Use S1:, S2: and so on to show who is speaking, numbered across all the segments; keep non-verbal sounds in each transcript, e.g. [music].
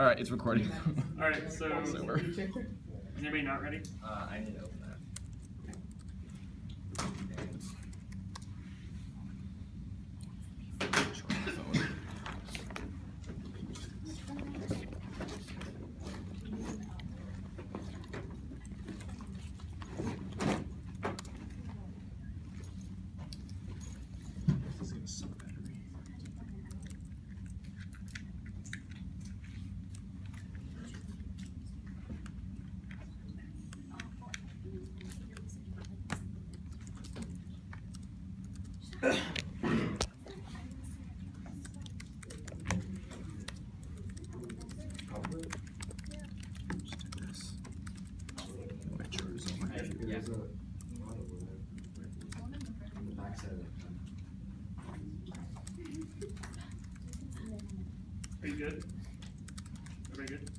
S1: All right, it's recording. [laughs]
S2: All right, so is
S1: Sober.
S2: anybody not ready?
S3: Uh, I need to open that.
S1: This is gonna suck battery. Just do this. My charger's on my computer.
S3: Yeah. On the backside of the pen.
S2: Are you good? Everybody good?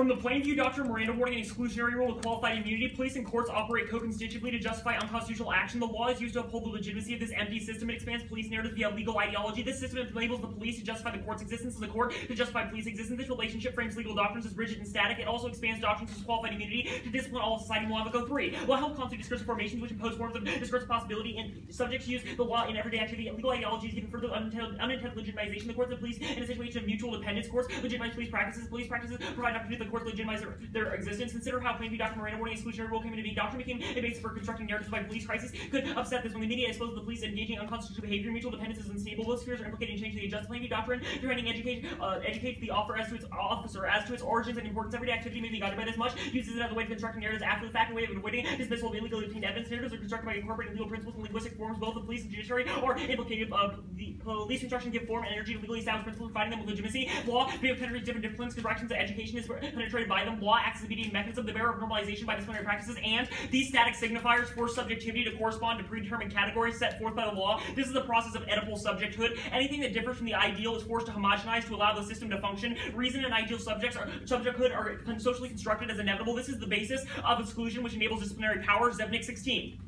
S2: From the Plainview Doctrine, Miranda warning, and exclusionary rule of qualified immunity, police and courts operate co-constitutively to justify unconstitutional action. The law is used to uphold the legitimacy of this empty system. It expands police narratives via legal ideology. This system enables the police to justify the court's existence and the court to justify police existence. This relationship frames legal doctrines as rigid and static. It also expands doctrines as qualified immunity to discipline all of society in of go three. Law helps constitute discursive formations which impose forms of discursive possibility and subjects use the law in everyday activity. Legal ideology is given further unintended, unintended legitimization. The courts and police in a situation of mutual dependence. Courts legitimize police practices. Police practices provide opportunity for the courts to legitimize their, their existence. Consider how Plainview Doctrine, Miranda warning, exclusionary rule came into being. Doctrine became a basis for constructing narratives by police crisis. Could upset this when the media exposes the police engaging unconstitutional behavior. Mutual dependence is unstable. Those spheres are implicated in changing the just Plainview Doctrine. Training educate, uh, educates the offer as to its officer, as to its origins and importance. Everyday activity may be guided by this much. Uses it as a way to construct narratives after the fact, a way of avoiding dismissal of illegally obtained evidence. Narratives are constructed by incorporating legal principles and linguistic forms. Both the police and judiciary or implicated. of the police construction give form and energy to legally established principles, providing them with legitimacy. Law may penetrate different disciplines, directions, of education is penetrated by them. Law acts as a mediating mechanism, the bearer of normalization by disciplinary practices, and these static signifiers force subjectivity to correspond to predetermined categories set forth by the law. This is the process of Oedipal subjecthood. Anything that differs from the ideal is forced to homogenize to allow the system to function. Reason and ideal subjects are subjecthood are socially constructed as inevitable. This is the basis of exclusion, which enables disciplinary power. Zevnik 16.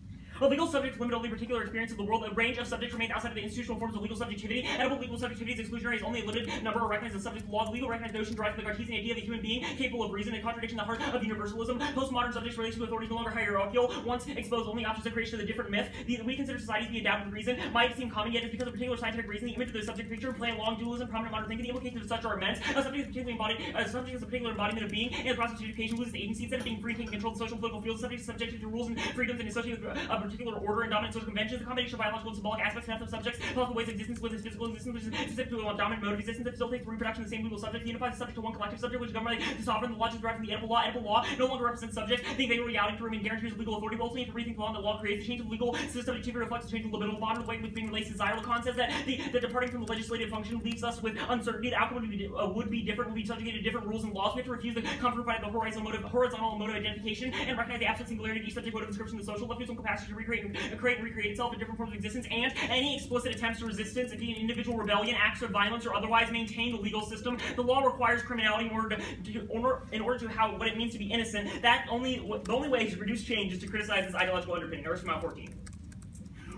S2: While legal subjects limit only particular experience of the world, a range of subjects remains outside of the institutional forms of legal subjectivity. Oedipal legal subjectivity is exclusionary is only a limited number of recognized as subject laws. Legal recognized notion derives from the Cartesian idea of the human being capable of reason, a contradiction in the heart of universalism. Postmodern subjects' relation to authority is no longer hierarchical. Once exposed only options of creation of the different myth. The, we consider society to be adapted with reason. Might seem common, yet it's because of particular scientific reason. The image of the subject picture, playing long dualism, prominent modern thinking, the implications of such are immense. A subject is particularly embodied, a subject is a particular embodiment of being, and the process of education loses agency. Instead of being free, can control the social political fields. Subject is subjected to rules and freedoms and associated with a particular order and dominant social conventions. The combination of biological and symbolic aspects and of subjects, possible ways of existence with his physical existence, which is specific to a dominant mode of existence that facilitates the reproduction of the same legal subject. Unifies the subject to one collective subject, which is governed by the sovereign. The logic derived from the Oedipal law. Oedipal law no longer represents subjects. The invaded reality to remain guarantees legal authority. But ultimately, for rethink law, and the law creates a change of legal system. It reflects a change of libido bond. The way with being relates to Xylocon says that the, the departing from the legislative function leaves us with uncertainty. The outcome would be, uh, would be different. Would be subject to different rules and laws. We have to refuse the comfort provided the horizontal mode of horizontal mode identification and recognize the absolute singularity of each subject mode of description the social left its own capacity to recreate and create and recreate itself in different forms of existence and any explicit attempts to resistance, individual rebellion, acts of violence, or otherwise maintain the legal system. The law requires criminality in order to, to order, in order to how what it means to be innocent. That only the only way to reduce change is to criticize this ideological underpinning. Notice from out 14.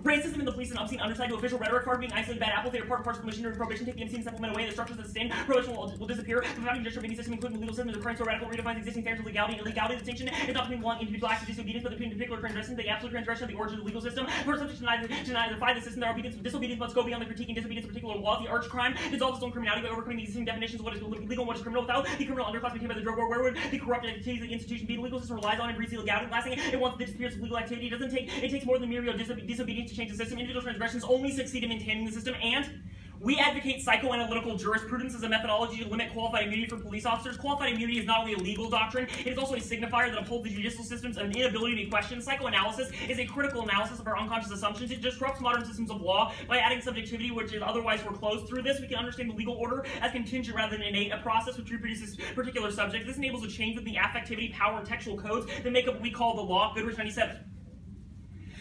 S2: Racism in the police and obscene underside to official rhetoric, hard being isolated bad apples, they are part and parcel of machinery of prohibition, take the obscene supplement away, the structures that sustain, prohibition will, will disappear. The founding judicial media system, including the legal system, is a current so radical, redefines existing standards of legality and illegality. Distinction is not between one individual act of disobedience, but between particular transgression, the absolute transgression of the origin of the legal system. For to deny, the system, their obedience, disobedience must go beyond the critiquing disobedience of particular law. The arch crime dissolves its own criminality by overcoming the existing definitions of what is legal and what is criminal. Without the criminal underclass became by the drug war, where would the corrupt activities of the institution be? The legal system relies on and breeds illegality. Thing, it wants the disappearance of legal activity. It doesn't take, it takes more than mere disobe- disobedience change the system. Individual transgressions only succeed in maintaining the system, and we advocate psychoanalytical jurisprudence as a methodology to limit qualified immunity for police officers. Qualified immunity is not only a legal doctrine, it is also a signifier that upholds the judicial system's inability to be questioned. Psychoanalysis is a critical analysis of our unconscious assumptions. It disrupts modern systems of law by adding subjectivity, which is otherwise foreclosed. Through this, we can understand the legal order as contingent rather than innate, a process which reproduces particular subjects. This enables a change in the affectivity, power, and textual codes that make up what we call the law. Goodrich 97.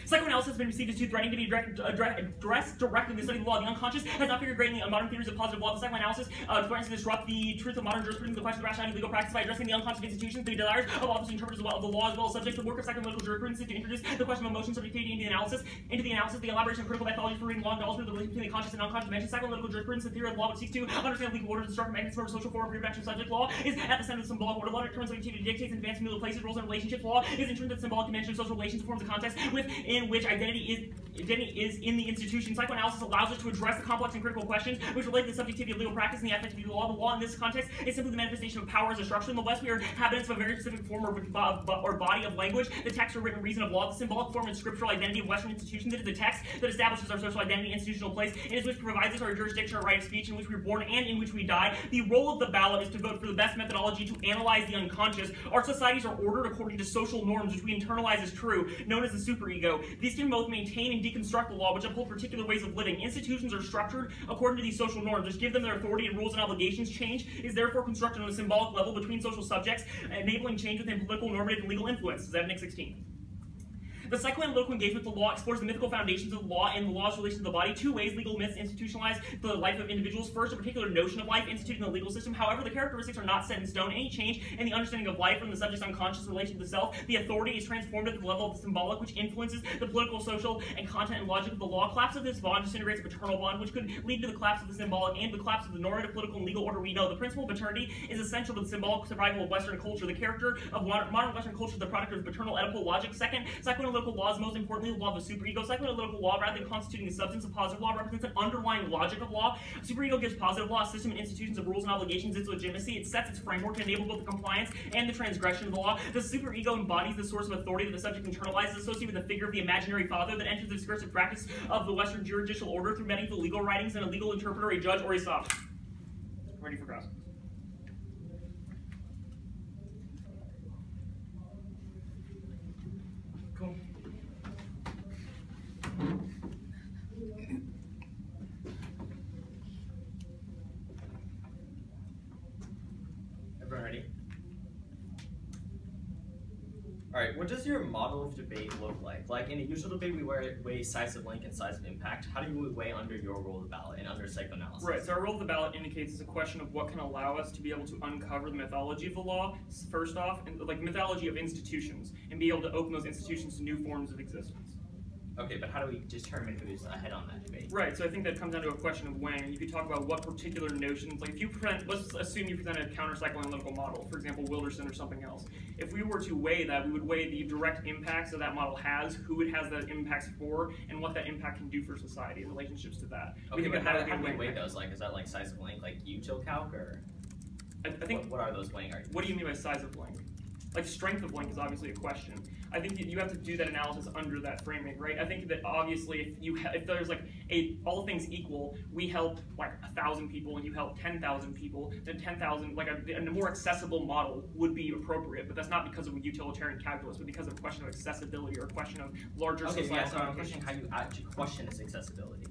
S2: Psychoanalysis has been received as too threatening to be addressed directly in the study of the law. The unconscious has not figured greatly on modern theories of positive law. The psychoanalysis uh, threatens to disrupt the truth of modern jurisprudence, the question of rationality of legal practice by addressing the unconscious institutions, the desires of authors and interpreters of the law, as well as subject to the work of psychoanalytical jurisprudence to introduce the question of emotion subjectivity into the analysis, into the analysis, the elaboration of critical methodology for reading law, of the relationship between the conscious and unconscious dimensions, psychoanalytical jurisprudence, the theory of law which seeks to understand legal order, the structure mechanism of social form of reproduction subject law is at the center of the symbolic order. Law determines subjectivity dictates and familial places, roles, and relationships. Law is in turn the symbolic dimension of social relations, forms a context within which identity is identity is in the institution. Psychoanalysis allows us to address the complex and critical questions which relate to the subjectivity of legal practice and the affectivity of the law. The law in this context is simply the manifestation of power as a structure. In the West, we are inhabitants of a very specific form or, or body of language. The text or written reason of law, the symbolic form and scriptural identity of Western institutions. It is the text that establishes our social identity, institutional place. Is which provides us our jurisdiction, our right of speech, in which we are born and in which we die. The role of the ballot is to vote for the best methodology to analyze the unconscious. Our societies are ordered according to social norms, which we internalize as true, known as the superego. These can both maintain and deconstruct the law, which uphold particular ways of living. Institutions are structured according to these social norms, which give them their authority and rules and obligations. Change is therefore constructed on a symbolic level between social subjects, enabling change within political, normative, and legal influence. Nick 16? The psychoanalytical engagement with the law explores the mythical foundations of law and the law's relation to the body. Two ways legal myths institutionalize the life of individuals. First, a particular notion of life instituted in the legal system. However, the characteristics are not set in stone. Any change in the understanding of life from the subject's unconscious relation to the self, the authority is transformed at the level of the symbolic, which influences the political, social, and content and logic of the law. Collapse of this bond disintegrates a paternal bond, which could lead to the collapse of the symbolic and the collapse of the normative, political, and legal order we know. The principle of paternity is essential to the symbolic survival of Western culture. The character of modern Western culture is the product of paternal Oedipal logic. Second, psychoanalytical law is most importantly, the law of the superego. Psychoanalytical law, rather than constituting the substance of positive law, represents an underlying logic of law. Superego gives positive law a system and institutions of rules and obligations its legitimacy. It sets its framework to enable both the compliance and the transgression of the law. The superego embodies the source of authority that the subject internalizes, associated with the figure of the imaginary father that enters the discursive practice of the Western judicial order through medieval legal writings and a legal interpreter, a judge, or a sovereign. Ready for questions? Cool.
S4: Everyone ready? Alright, what does your model of debate look like? Like in a usual debate, we weigh, weigh size of link and size of impact. How do you weigh under your role of the ballot and under psychoanalysis?
S2: Right, so our role of the ballot indicates it's a question of what can allow us to be able to uncover the mythology of the law, first off, and like mythology of institutions, and be able to open those institutions to new forms of existence.
S4: Okay, but how do we determine who's ahead on that debate?
S2: Right, so I think that comes down to a question of when. You could talk about what particular notions, like if you present, let's assume you present a counter psychoanalytical model, for example, Wilderson or something else. If we were to weigh that, we would weigh the direct impacts that that model has, who it has that impacts for, and what that impact can do for society in relationships to that.
S4: Okay, but how, how do we weigh those? Like, is that like size of link, like util calc, or
S2: I, I think
S4: what, what, are those weighing arguments?
S2: What do you mean by size of link? Like strength of link is obviously a question. I think you have to do that analysis under that framing, right? I think that obviously if you if there's like a all things equal, we help like a thousand people and you help ten thousand people, then ten thousand like a, a, more accessible model would be appropriate. But that's not because of a utilitarian calculus, but because of a question of accessibility or a question of larger
S4: okay,
S2: societal.
S4: Yeah, so I'm questioning how you actually question this accessibility.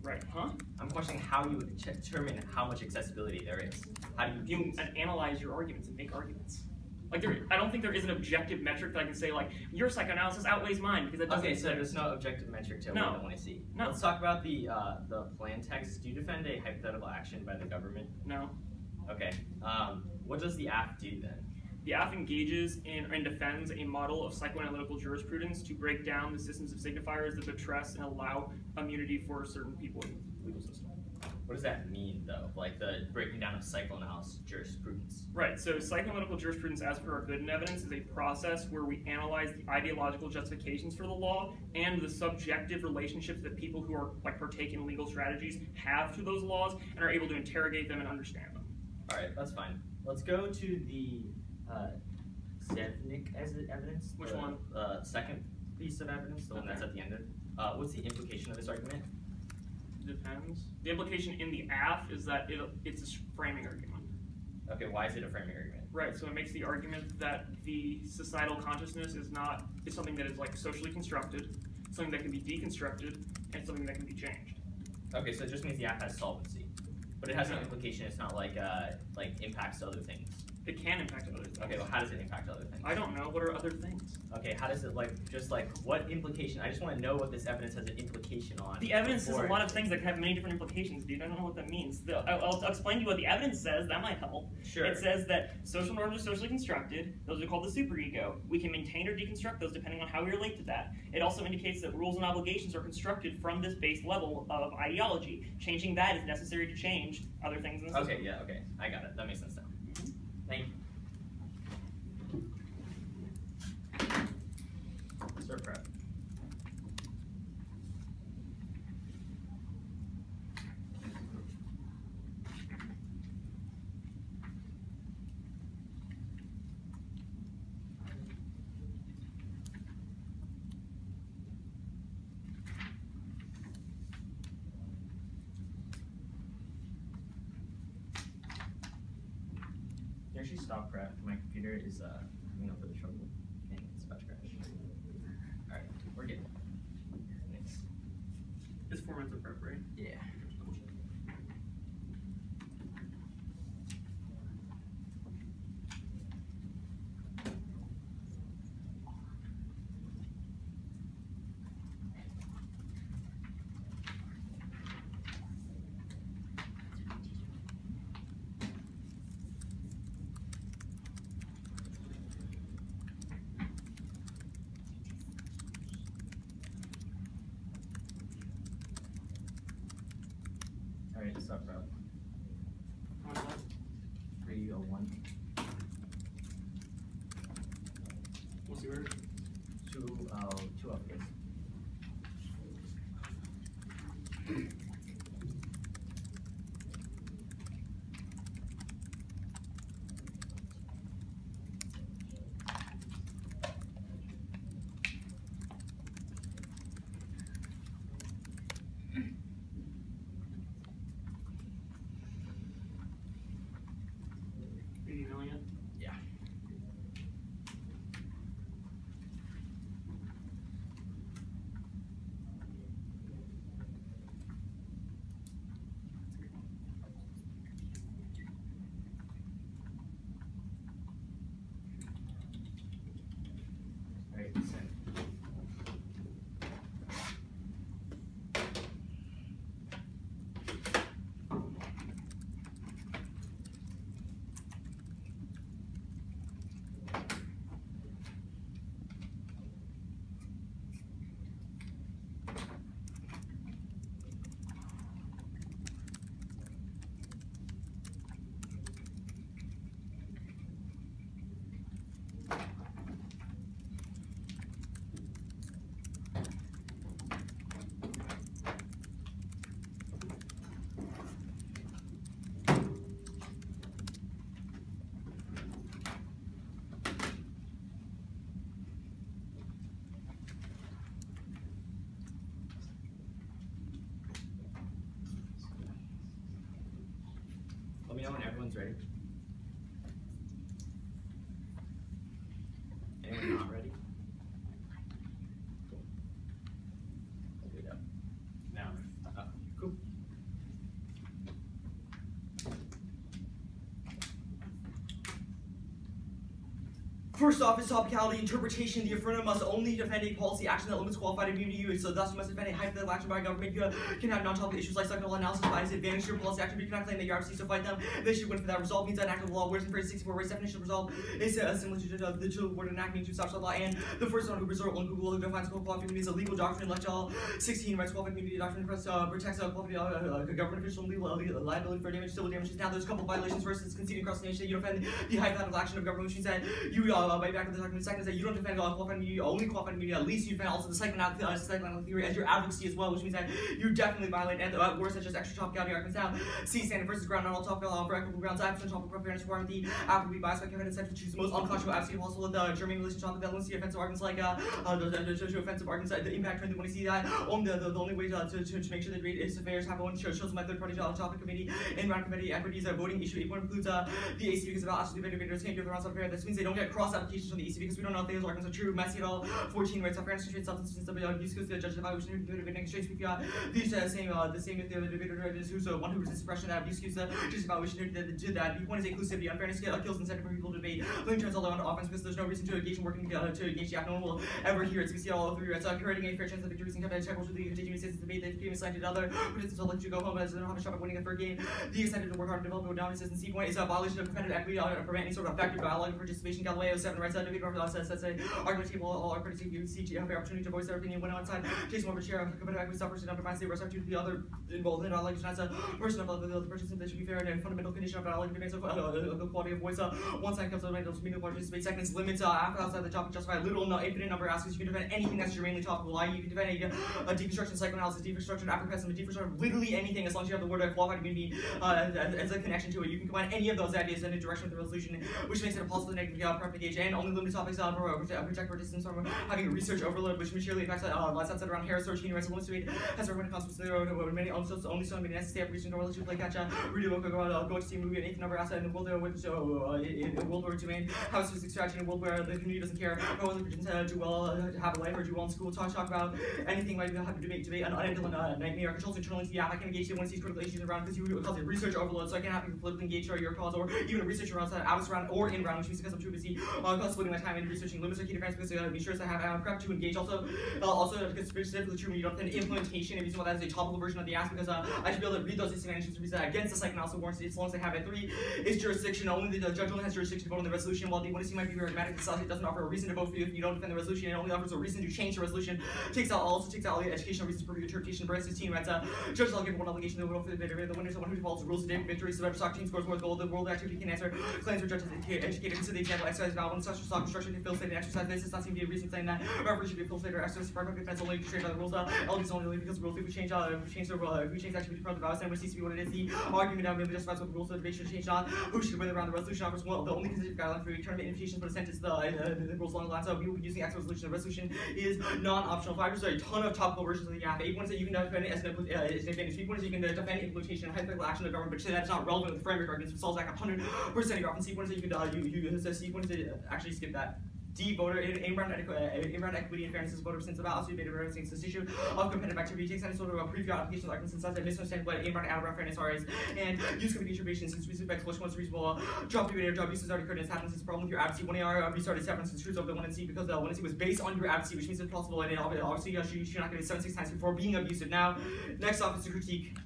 S2: Right, huh?
S4: I'm questioning how you would determine how much accessibility there is. How do you,
S2: you analyze your arguments and make arguments? Like there, I don't think there is an objective metric that I can say like your psychoanalysis outweighs mine because it doesn't.
S4: Okay, so there's no objective metric to
S2: no.
S4: what I want to see.
S2: No.
S4: Let's talk about the uh, the plan text. Do you defend a hypothetical action by the government?
S2: No.
S4: Okay. Um, what does the AF do then?
S2: The AF engages in and defends a model of psychoanalytical jurisprudence to break down the systems of signifiers that buttress and allow immunity for certain people in the legal system.
S4: What does that mean, though? Like the breaking down of psychoanalysis jurisprudence?
S2: Right. So psychoanalytical jurisprudence, as per our good and evidence, is a process where we analyze the ideological justifications for the law and the subjective relationships that people who are like partake in legal strategies have to those laws and are able to interrogate them and understand them.
S4: All right, that's fine. Let's go to the uh, Zevnik as evidence.
S2: Which
S4: the,
S2: one?
S4: Uh, second piece of evidence, the okay. one that's at the end. Of, uh, what's the implication of this argument?
S2: Depends. The implication in the AF is that it, it's a framing argument.
S4: Okay, why is it a framing argument?
S2: Right, so it makes the argument that the societal consciousness is not is something that is like socially constructed, something that can be deconstructed, and something that can be changed.
S4: Okay, so it just means the AF has solvency, but it has no implication. It's not like uh, like impacts to other things.
S2: It can impact other things.
S5: Okay, well, how does it impact other things?
S2: I don't know. What are other things?
S5: Okay, how does it like just like what implication? I just want to know what this evidence has an implication on.
S2: The evidence says a lot of things that have many different implications, dude. I don't know what that means. The, I'll, I'll explain to you what the evidence says. That might help.
S5: Sure.
S2: It says that social norms are socially constructed. Those are called the superego. We can maintain or deconstruct those depending on how we relate to that. It also indicates that rules and obligations are constructed from this base level of ideology. Changing that is necessary to change other things in the system.
S5: Okay, yeah, okay, I got it. That makes sense now. Thank you. Sir Prep. Can you actually stop prep? My computer is uh me know when everyone's ready. Anyone not ready? Cool. Good up.
S3: Now.
S5: Uh, cool. First off, is topicality interpretation. The affirmative must only defend a policy action that limits qualified immunity use. So thus, must defend a hypothetical action by a government. You can have non-topical issues like psychological analysis by disadvantage your policy action, but you cannot claim that your RFCs to fight them. They should win for that result means an act of law, whereas in phrase 64, whereas definition of result is uh, similar to the, two word enactment to stop law. And the first one who resort on Google who defines qualified immunity as a legal doctrine. Like all 16 rights qualified immunity doctrine protects, uh, protects uh, qualified, uh, uh, government official and legal, uh, liability for damage, civil damages. Now there's a couple violations. It's conceding across the nation that you defend the hypothetical action of government, means that you uh, bite back with the document. Second is that you don't defend uh, qualified immunity, only qualified immunity. At least you defend also the psychoanalytic uh, psychoanalytic theory as your advocacy as well, which means that you definitely violate and uh, worse, such as extra top topicality arguments. Now, C standard versus ground on all topical uh, for equitable grounds. Absent topical fairness requirement. The applicant be biased by evidence to choose the most unconscionable absolute possible with the German relation wants the offensive arguments like uh, uh the, the, the, the offensive arguments uh, the impact trend. Want to see that. On the, the, the only way to, to, to, to make sure that rate is affairs have one show, shows my third party topic committee in round committee equities uh, voting issue point includes uh the AC because about absolutely vendor vendors can't give the rounds unfair. This means they don't get cross applications from the EC because we don't know if those arguments are true, messy at all. [gasps] 14 rights of fairness, constraints, substances, of use because the judge evaluation of the constraints we got these uh, same uh, the same if the debater is who's uh, one who resists suppression that abuse the just evaluation did that. One is inclusivity, unfairness, uh, kills incentive for people to debate. Link turns all on offense because there's no reason to engage in working uh, to engage the act. No one will ever hear it. We see all three rights. Uh, creating a fair chance of victories and compared check to the continuing citizens debate. The game is slanted other. Participants will let you go home as they don't have a shot at winning a third game. The incentive to work hard to develop a dominant system. C point is a violation of competitive equity uh, prevent any sort of effective dialogue and participation. Galileo 7 rights. Uh, debate reference says that's a argument table. All our critics you see have the opportunity to voice their opinion when on side. Jason over chair. Competitive equity suffers and undermines the respect to the other involved in dialogue. It's a person of the other person that should be fair and a fundamental condition of dialogue demands of uh, the quality of voice. Uh, one side comes to mind, doesn't mean to participate. Seconds limits uh, after outside the topic justify little, no infinite number aspects. You can defend anything that's germanely topical. Why you can defend a, a deconstruction, psychoanalysis, deconstruction, Afro-pessimism, deconstruction literally anything as long as you have the word uh, qualified community uh, as, a connection to it. You can combine any of those ideas in a direction of the resolution, which makes it a positive negative uh, propagation. And only limited topics uh, protect participants from having a research overload, which materially affects uh, less outside around Harris, Sorgini, rights, limits to it, has recommended consequences there, many also only so many necessary reasons or relationship play catch up, read a book, go, uh, go to see a movie, an eighth number outside in the world, uh, which, uh, in, in World War II, how is physics strategy in a world where the community doesn't care, how whether Christians uh, do well, uh, have a life, or do well in school, talk, talk about anything, might have to debate, debate, an unending uh, nightmare, controls internally into the app, I can engage in one of these critical issues around, because you cause it research overload, so I can't have people politically engaged or your cause, or even research around, out of round or in round, which means because I'm too busy, uh, splitting my time into researching limits or key defense, because uh, be sure to have uh, prep to engage. Also, uh, also because specifically true when you don't have an implementation, and reason why that is a topical version of the ask, because uh, I should be able to read those disadvantages to reason against the also warrants as long as I have it. Three is jurisdiction, only the judge only has jurisdiction to vote on the resolution, while the one might be pragmatic, it doesn't offer a reason to vote for you if you don't defend the resolution, it only offers a reason to change the resolution, takes out also takes out all the educational reasons for interpretation, instance, team rights, uh, judges all give one obligation to vote for the bidder, the winner is the one who follows the rules of victory, so that stock team scores more gold, the world activity can answer. Claims for judges educated, consider the example, exercise valve, and such stock construction can fill state and exercise this, does not seem to be a reason saying that [gasps] referee should be a full state or exercise department defense only constrained by the rules, uh, LDs only because the rules, if we change, uh, we change the, uh, if we change activity from the valve, then which needs to be what it is, the argument now merely justifies what the rules of debate should change on, who should win around the resolution offers well, the only considered guideline for tournament invitations for the sentence, the, uh, the rules along the lines of people using X resolution, the resolution is non-optional. Five, there's a ton of topical versions of the app. Eight ones that you can defend as an, uh, as an advantage. Eight ones that you can uh, defend implementation and hypothetical action of the government, but that's not relevant with the framework arguments, it solves like 100% of your often. C ones that you can, uh, you, you, you, C ones that actually skip that. D voter aim around, around equity and fairness is voter since about also debate around this issue of competitive activity takes any sort of a preview application and such and misunderstand what aim around out fairness are is and use communication information since we suspect which one's reasonable job debate or job use is already occurred and has happened since problem with your advocacy one AR restarted seven since truths of the one and C because the one C was based on your advocacy which means it's possible and it obviously uh, you should not get it seven six times before being abusive now next off is critique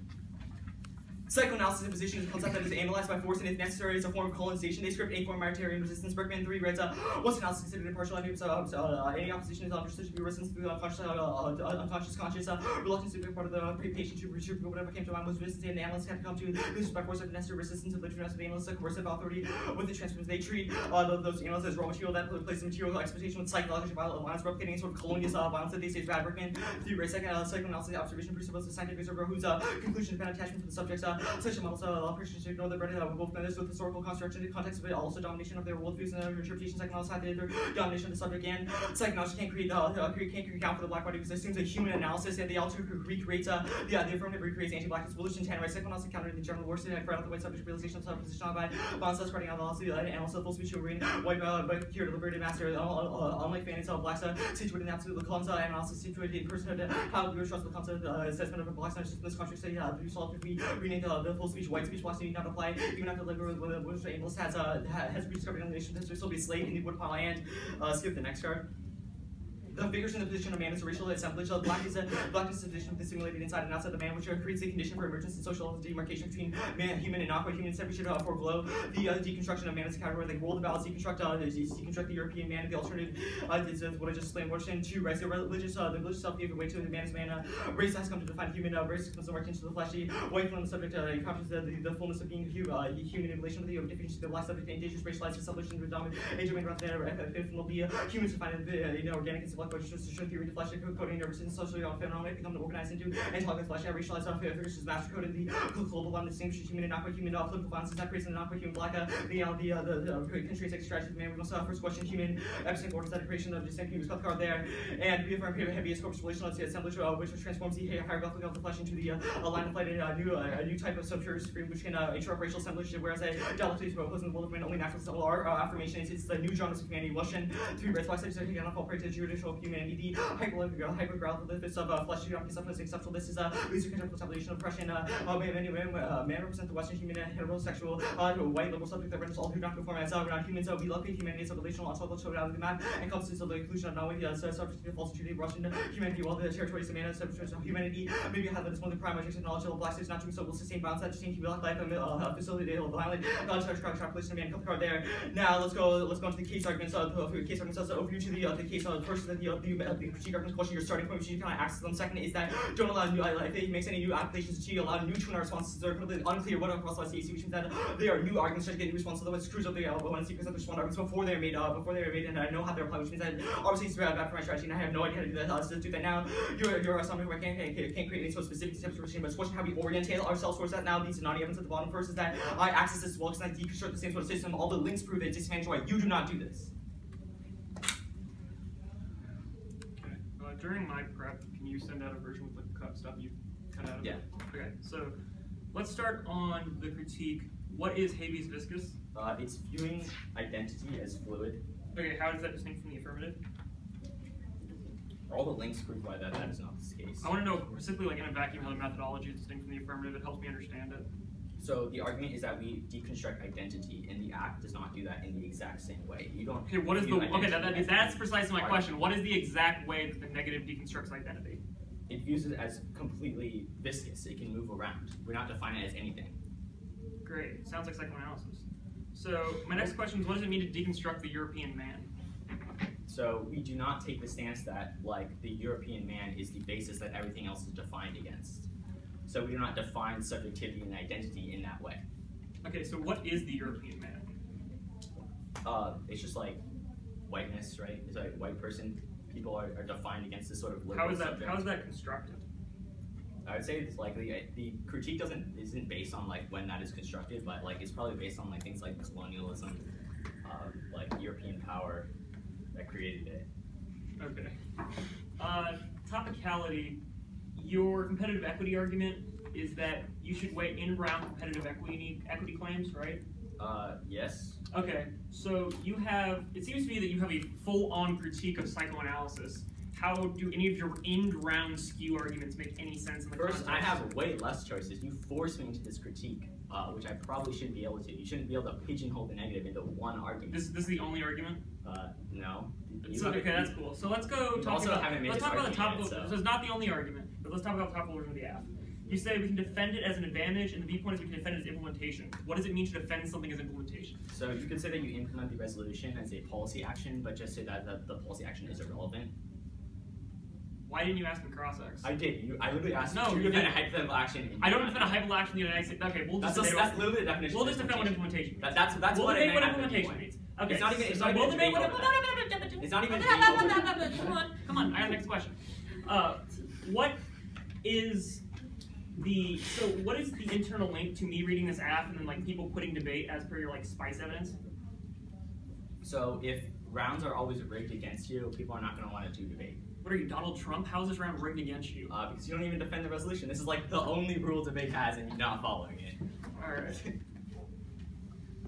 S5: Psychoanalysis and position is a concept that is analyzed by force and if necessary is a form of colonization. They script a form of majoritarian resistance. Brickman 3 writes, [gasps] uh, what's analysis considered impartial? So, uh, any opposition is understood to be resistance through unconscious, uh, uh, unconscious conscious, uh, [gasps] reluctance to be part of the pre patient to retrieve whatever came to mind was resistance and analysts had to come to this by force of necessary resistance of the of analysts, a coercive authority [gasps] with the transference. They treat uh, those analysts as raw material that place the material expectation with psychological violence, replicating sort of colonial uh, violence that they say is bad. Brickman 3 writes, uh, psychoanalysis observation presupposes scientific observer whose uh, conclusion depend attachment to the subjects. Uh, such a model, uh, all Christians ignore the bread of both methods with historical construction in the context of it, also domination of their worldviews and their interpretations, psychoanalysis had their domination of the subject, and psychoanalysis can't create, uh, uh, can't account for the black body because it assumes a human analysis, and they also recreate, uh, the, uh, the affirmative recreates anti-blackness, Wilderson 10, right? Psychoanalysis countered the general worst and out the white subject realization of self-position by violence, spreading out the loss and also full speech over white, uh, but cured, liberated master, unlike fantasy of blacks, situated in absolute and also situated in personhood, how we trust the concept, assessment of a black this contract, say, uh, we solve if we rename the, the full speech, white speech, blacks need not apply even after labor with Williams Amos has uh, has rediscovered elimination history, still be slate in the woodpile and uh, skip the next card. The figures in the position of man is a racial assemblage. The black is a [laughs] blackness is a position simulated inside and outside the man, which creates a condition for emergence and social demarcation between man, human, and not-quite human. Should uh, forego the uh, deconstruction of man as a category. Like world balance, deconstruct, uh, deconstruct the European man. The alternative uh, is what I just explained. Version two, right? So religious, uh, the religious self gave way to the man as man. Uh, race has come to define human. Uh, race comes to mark into the fleshy. White from the subject uh, captures the, the, the fullness of being human, uh, human in relation to the deficiency of the black subject. Indigenous racialized into the dominant age of man rather than uh, will be uh, humans defined uh, you know, organic and civilized fluctuations to show theory, deflection, code coding, nervous system, socially phenomenon become organized into. And talk with flesh and racialized uh, figures is master coded the global one distinguishes human and not quite human uh, political violence that creates and not quite human black uh, the uh, the uh, the, the uh, country sex strategy man we must uh, first question human epistemic orders that creation of distinct human card there. And we affirm here heaviest corpus relational the assemblage uh, which transforms the hierarchical of the flesh into the uh, a line of light and a new uh, a new type of subsurface frame which can uh, interrupt racial assemblage whereas a to opposing the world of man only natural uh, affirmation is it's the new genres of humanity Russian three breaths why such again fall prey to judicial humanity the hyper hyper the fist of uh, flesh to be exceptional this is a laser control tabulation oppression uh, uh, man, man, uh, man represent the Western human heterosexual uh, white liberal subject that renders all who not conform as uh, not humans so we love humanity so relational also show out of the map and consists of the inclusion of Norway uh, subject to the false treaty of Russian humanity while the territories of man subject of humanity maybe have this one of the prime objects of of black states not doing so will sustain violence that change human life and uh, facilitate violent non-touch extrapolation man card there now let's go let's go into the case arguments uh, the case arguments so overview to the uh, the case uh, first is the uh, the, the critique arguments question your starting point which you kind of access them second is that [gasps] don't allow new uh, if it makes any new applications to you, allow new twin responses that are completely unclear what are cross by CAC, which means that [gasps] they are new arguments trying to get new responses. Otherwise, screws up the uh, when secrets of the respond arguments before they're made, uh, before they're made, and I know how they're applied, which means that obviously it's bad for my strategy, and I have no idea how to do that. So to do that now, [gasps] you're you're somebody who I can't, can't, can't create any sort of specific machine, but it's question how we orientate ourselves towards that. Now, these are not evidence at the bottom. First is that I access this well because I deconstruct the same sort of system. All the links prove that disadvantage why you do not do this.
S2: Okay. Uh, during my prep, can you send out a version with the cut stuff you cut out? Of
S5: Yeah.
S2: Okay. So let's start on the critique. What is habeas viscus?
S5: Uh, it's viewing identity as fluid.
S2: Okay. How is that distinct from the affirmative?
S5: All the links prove why that, that is not the case.
S2: I want to know specifically, like in a vacuum, how the methodology is distinct from the affirmative. It helps me understand it.
S4: So the argument is that we deconstruct identity, and the act does not do that in the exact same way. You don't.
S2: Okay. What is the okay? That, that, that's precisely my question. What is the exact way that the negative deconstructs identity?
S4: It views it as completely viscous. It can move around. We're not defining it as anything.
S2: Great. Sounds like psychoanalysis. So my next question is, what does it mean to deconstruct the European man?
S4: So we do not take the stance that like the European man is the basis that everything else is defined against. So we do not define subjectivity and identity in that way.
S2: Okay. So what is the European man?
S4: Uh, it's just like whiteness, right? It's like white person. People are, are defined against this sort of liberal
S2: How is that?
S4: subject.
S2: How is that constructed?
S4: I would say it's like the, the critique doesn't isn't based on like when that is constructed, but like it's probably based on like things like colonialism, uh, like European power that created it.
S2: Okay. Uh, topicality. Your competitive equity argument is that you should weigh in-round competitive equity equity claims, right?
S4: Uh, yes.
S2: Okay. So you have. It seems to me that you have a full-on critique of psychoanalysis. How do any of your in-round skew arguments make any sense in the
S4: First, I have way less choices. You force me into this critique, uh, which I probably shouldn't be able to. You shouldn't be able to pigeonhole the negative into one argument.
S2: This, this is the only argument.
S4: Uh, no.
S2: So, okay, that's cool. So let's go talk
S4: also
S2: about.
S4: haven't made
S2: Let's talk about the topical.
S4: yet,
S2: So
S4: so-
S2: it's not the only argument, but let's talk about the topical version of the app. You say we can defend it as an advantage, and the viewpoint is we can defend it as implementation. What does it mean to defend something as implementation?
S4: So you could say that you implement the resolution as a policy action, but just say that the, the policy action is irrelevant.
S2: Why didn't you ask me cross-ex?
S4: I did. You, I literally asked
S2: No,
S4: to defend a hypothetical action.
S2: I don't defend a hypothetical action in the United States. Okay, we'll just
S4: That's,
S2: debate
S4: that's
S2: what-
S4: literally the definition.
S2: We'll just defend what
S4: implementation.
S2: means.
S4: That, that's that's
S2: we'll
S4: what
S2: debate what
S4: meant at the
S2: implementation means. Okay,
S4: It's not even- it's not even
S2: we'll debate what.
S4: debatable. It's not even
S2: Come on, come on. I have the next question. Uh, what is the so? What is the internal link to me reading this app and then like people quitting debate as per your like spice evidence?
S4: So if rounds are always rigged against you, people are not going to want to do debate
S2: What are you, Donald Trump? How is this round rigged against you?
S4: uh, because you don't even defend the resolution. This is like the only rule debate has, and you're not following it.
S2: All right.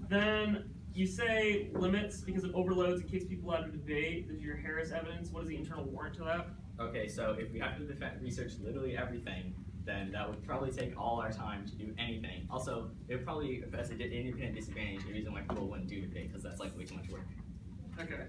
S2: Then you say limits because it overloads and kicks people out of debate. Is your Harris evidence. What is the internal warrant to that?
S4: Okay, so if we have to defend, research literally everything, then that would probably take all our time to do anything. Also, it would probably, as a di- independent disadvantage, a reason why people wouldn't do debate, because that's like way too much work.
S2: Okay.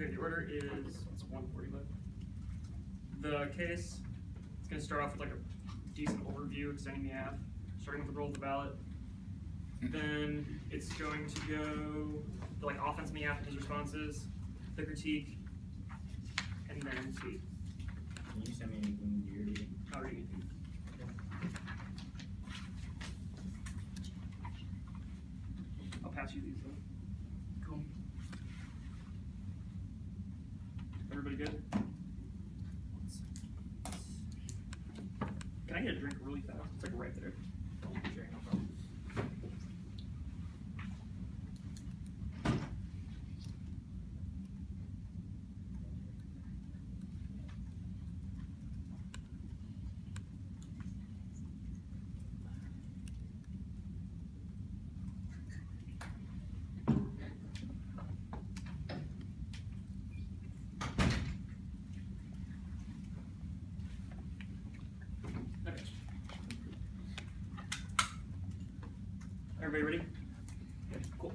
S2: Okay, the order is it's 140 left. The case it's gonna start off with like a decent overview, extending the app, starting with the roll of the ballot. Then it's going to go the like offense in the app his responses, the critique, and then tweet.
S4: Can you send me anything you're reading?
S2: Not reading anything. I'll pass you these though.
S5: Cool.
S2: Everybody good? Can I get a drink really fast? It's like right there.
S4: Sure, no problem.
S2: Okay. Everybody ready? Cool.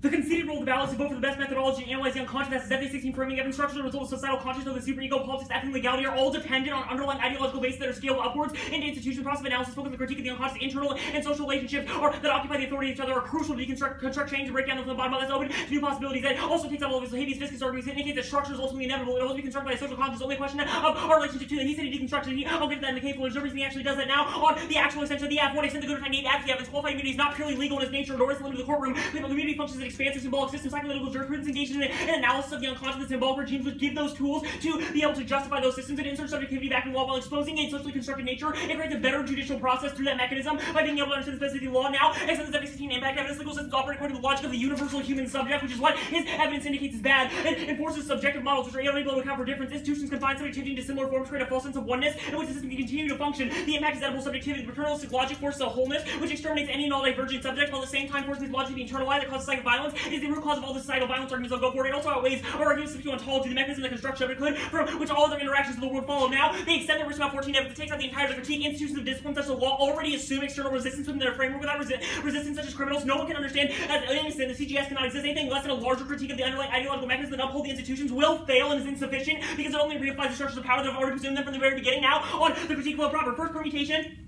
S2: The conceded role of the ballot is to vote for the best methodology to analyze the unconscious as FA16 framing evidence structure, the result of societal consciousness, of the superego, politics, ethics, and legality are all dependent on underlying ideological bases that are scaled upwards into institution process of analysis, focus on the critique of the unconscious internal and social relationships or that occupy the authority of each other are crucial to deconstruct construct change and break down from the bottom up. That's open to new possibilities. That also takes out all of his habeas viscus arguments. It indicates that structure is ultimately inevitable. It always be constructed by a social conscious. Only a question of our relationship to it. He said he deconstructed. He, I'll get that in the capable observers. He actually does that now on the actual extension of the F. What said the good of Act, the evidence qualified immunity is not purely legal in its nature, nor is it limited to the courtroom. The immunity functions as an expansive symbolic system. Psychoanalytical jurisprudence engaged in an analysis of the unconscious and symbolic regimes which give those tools to be able to justify those systems and insert subjectivity back in law while exposing a socially constructed nature. It creates a better judicial process through that mechanism by being able to understand the specificity of law now. Extends the 16 impact evidence legal systems operate according to the logic of the universal human subject, which is what his evidence indicates is bad, and enforces subjective models which are unable to account for difference. Institutions confine subjectivity into similar forms, create a false sense of oneness in which the system can continue to function. The impact is Oedipal subjectivity. The paternalistic logic forces a wholeness which exterminates any non-divergent subject, while at the same time forces logic to be internalized that causes psychic violence. Is the root cause of all the societal violence arguments I'll go forward. It also outweighs our arguments of ontology, the mechanism that constructs could, from which all other interactions in the world follow. Now, they extend the risk about 14 evidence. It takes out the entire critique. Institutions of discipline such as the law already assume external resistance within their framework. Without resi resistance such as criminals, no one can understand as innocent. The CGS cannot exist. Anything less than a larger critique of the underlying ideological mechanism that uphold the institutions will fail and is insufficient because it only reifies the structures of power that have already presumed them from the very beginning. Now, on the critique of the proper. First permutation.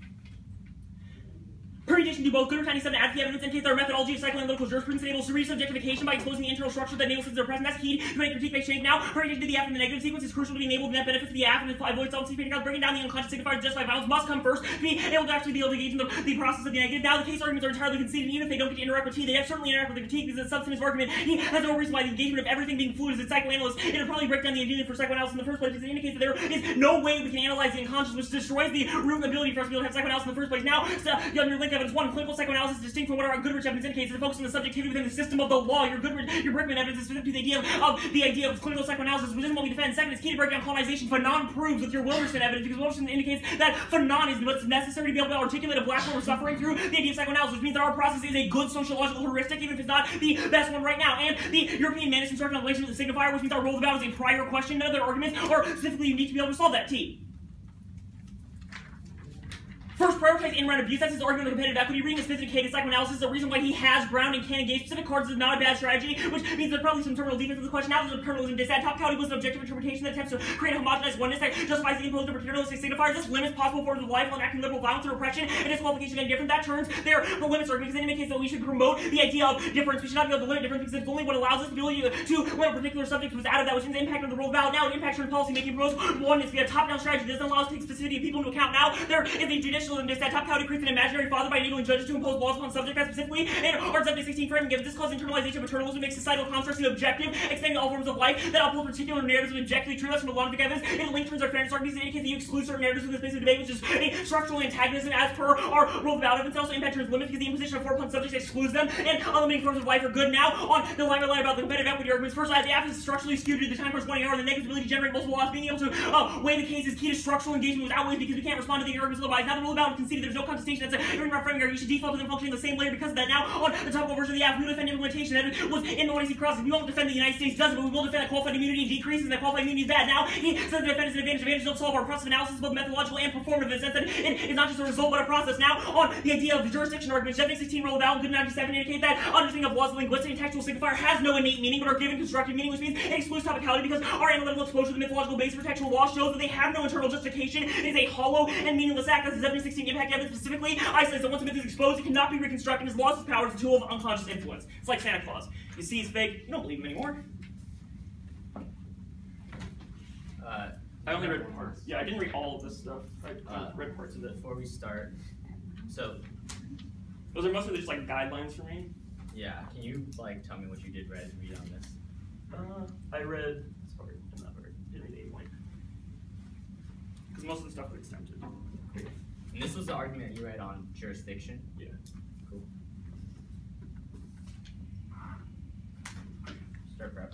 S2: Permutation do both good tiny seven add the evidence indicates our methodology of psychoanalytical jurisprudence enables to subjectification by exposing the internal structure that enables are present. That's key to make critique make shape now. Permutation to the F in the negative sequence is crucial to be enabled net benefits of the F and avoid self feeding out. Breaking down the unconscious signifiers to justify violence must come first to be able to actually be able to engage in the, the process of the negative. Now the case arguments are entirely conceded, even if they don't get to interact with T, they have certainly interact with the critique because the substantive argument. He has no reason why the engagement of everything being fluid as a psychoanalyst. It'll probably break down the ingredient for psychoanalysis in the first place because it indicates that there is no way we can analyze the unconscious, which destroys the root ability for us to be able to have psychoanalysis in the first place. Now, so, you your link evidence one, clinical psychoanalysis is distinct from what our Goodrich evidence indicates. It focuses on the subjectivity within the system of the law. Your Goodrich, your Brickman evidence is specific to the idea of, of the idea of clinical psychoanalysis, which isn't what we defend. Second, it's key to break down colonization. Fanon proves with your Wilderson evidence because Wilderson indicates that Fanon is what's necessary to be able to articulate a black woman suffering through the idea of psychoanalysis, which means that our process is a good sociological heuristic, even if it's not the best one right now. And the European man is constructed on relation to the signifier, which means our role of about is a prior question. None of their arguments are specifically unique to be able to solve that T. First, prioritize in-round abuse. That's his argument of competitive equity. Reading a sophisticated psychoanalysis is the reason why he has ground and can engage specific cards is not a bad strategy, which means there's probably some terminal defense of the question. Now there's a terminalism dissent. Top county was an objective interpretation that attempts to create a homogenized oneness that justifies the imposed of paternalistic signifiers. This limits possible forms of life while acting liberal violence and repression and disqualification and different. That turns their the limits argument because it indicates that we should promote the idea of difference. We should not be able to limit difference because it's only what allows us the ability to, to limit a particular subject was out of that, which means the impact of the of ballot. Now, it impacts on policy making promotes oneness via top-down strategy. This doesn't allow us to take specificity of people into account. Now, there is a judicial and dissent. Top county creates an imaginary father by enabling judges to impose laws upon subject matter specifically. And Art 16 framing gives this cause internalization of paternalism makes societal constructs objective, extending all forms of life that uphold particular narratives of objectively true. That's from the logic evidence. And link terms are fairness arguments that indicate that you exclude certain narratives from this basic debate, which is a structural antagonism as per our rule of evidence. Also, impact terms limit because the imposition of four upon subjects excludes them, and unlimited forms of life are good. Now, on the line line about the competitive equity arguments, first, the app is structurally skewed to the time corresponding hour. The negative ability to generate multiple laws, being able to uh, weigh the case is key to structural engagement with outweighs because we can't respond to the arguments otherwise. Now, the rule of valid conceded. There's no contestation that's a during referendum error. You should default to them functioning the same layer because of that. Now, on the top version of the app, we will defend implementation. That was in the Odyssey Cross. We won't defend the United States does, but we will defend that qualified immunity decreases and that qualified immunity is bad. Now, he says the defendant's is an advantage. Advantage don't solve our process of analysis, both methodological and performative. It's that it is not just a result, but a process. Now, on the idea of the jurisdiction argument, 716 rolled out and good 97 indicate that understanding of laws, linguistic, and textual signifier has no innate meaning, but are given constructed meaning, which means it excludes topicality because our analytical exposure to the mythological base for textual law shows that they have no internal justification. It is a hollow and meaningless act. That's 16 impact specifically, I says that once a myth is exposed, it cannot be reconstructed as lost its power as a tool of unconscious influence. It's like Santa Claus. You see he's fake, you don't believe him anymore.
S4: Uh,
S2: I only read parts. Yeah, I didn't read all of this stuff. I
S4: uh,
S2: read parts of it.
S4: Before we start, so
S2: those are mostly just like guidelines for me.
S4: Yeah. Can you like tell me what you did read read on this?
S2: Uh, I read. Sorry, I'm not very. Didn't read eighty one. Because most of the stuff was attempted.
S4: And this was the argument you read on jurisdiction.
S2: Yeah.
S4: Cool. Start prep.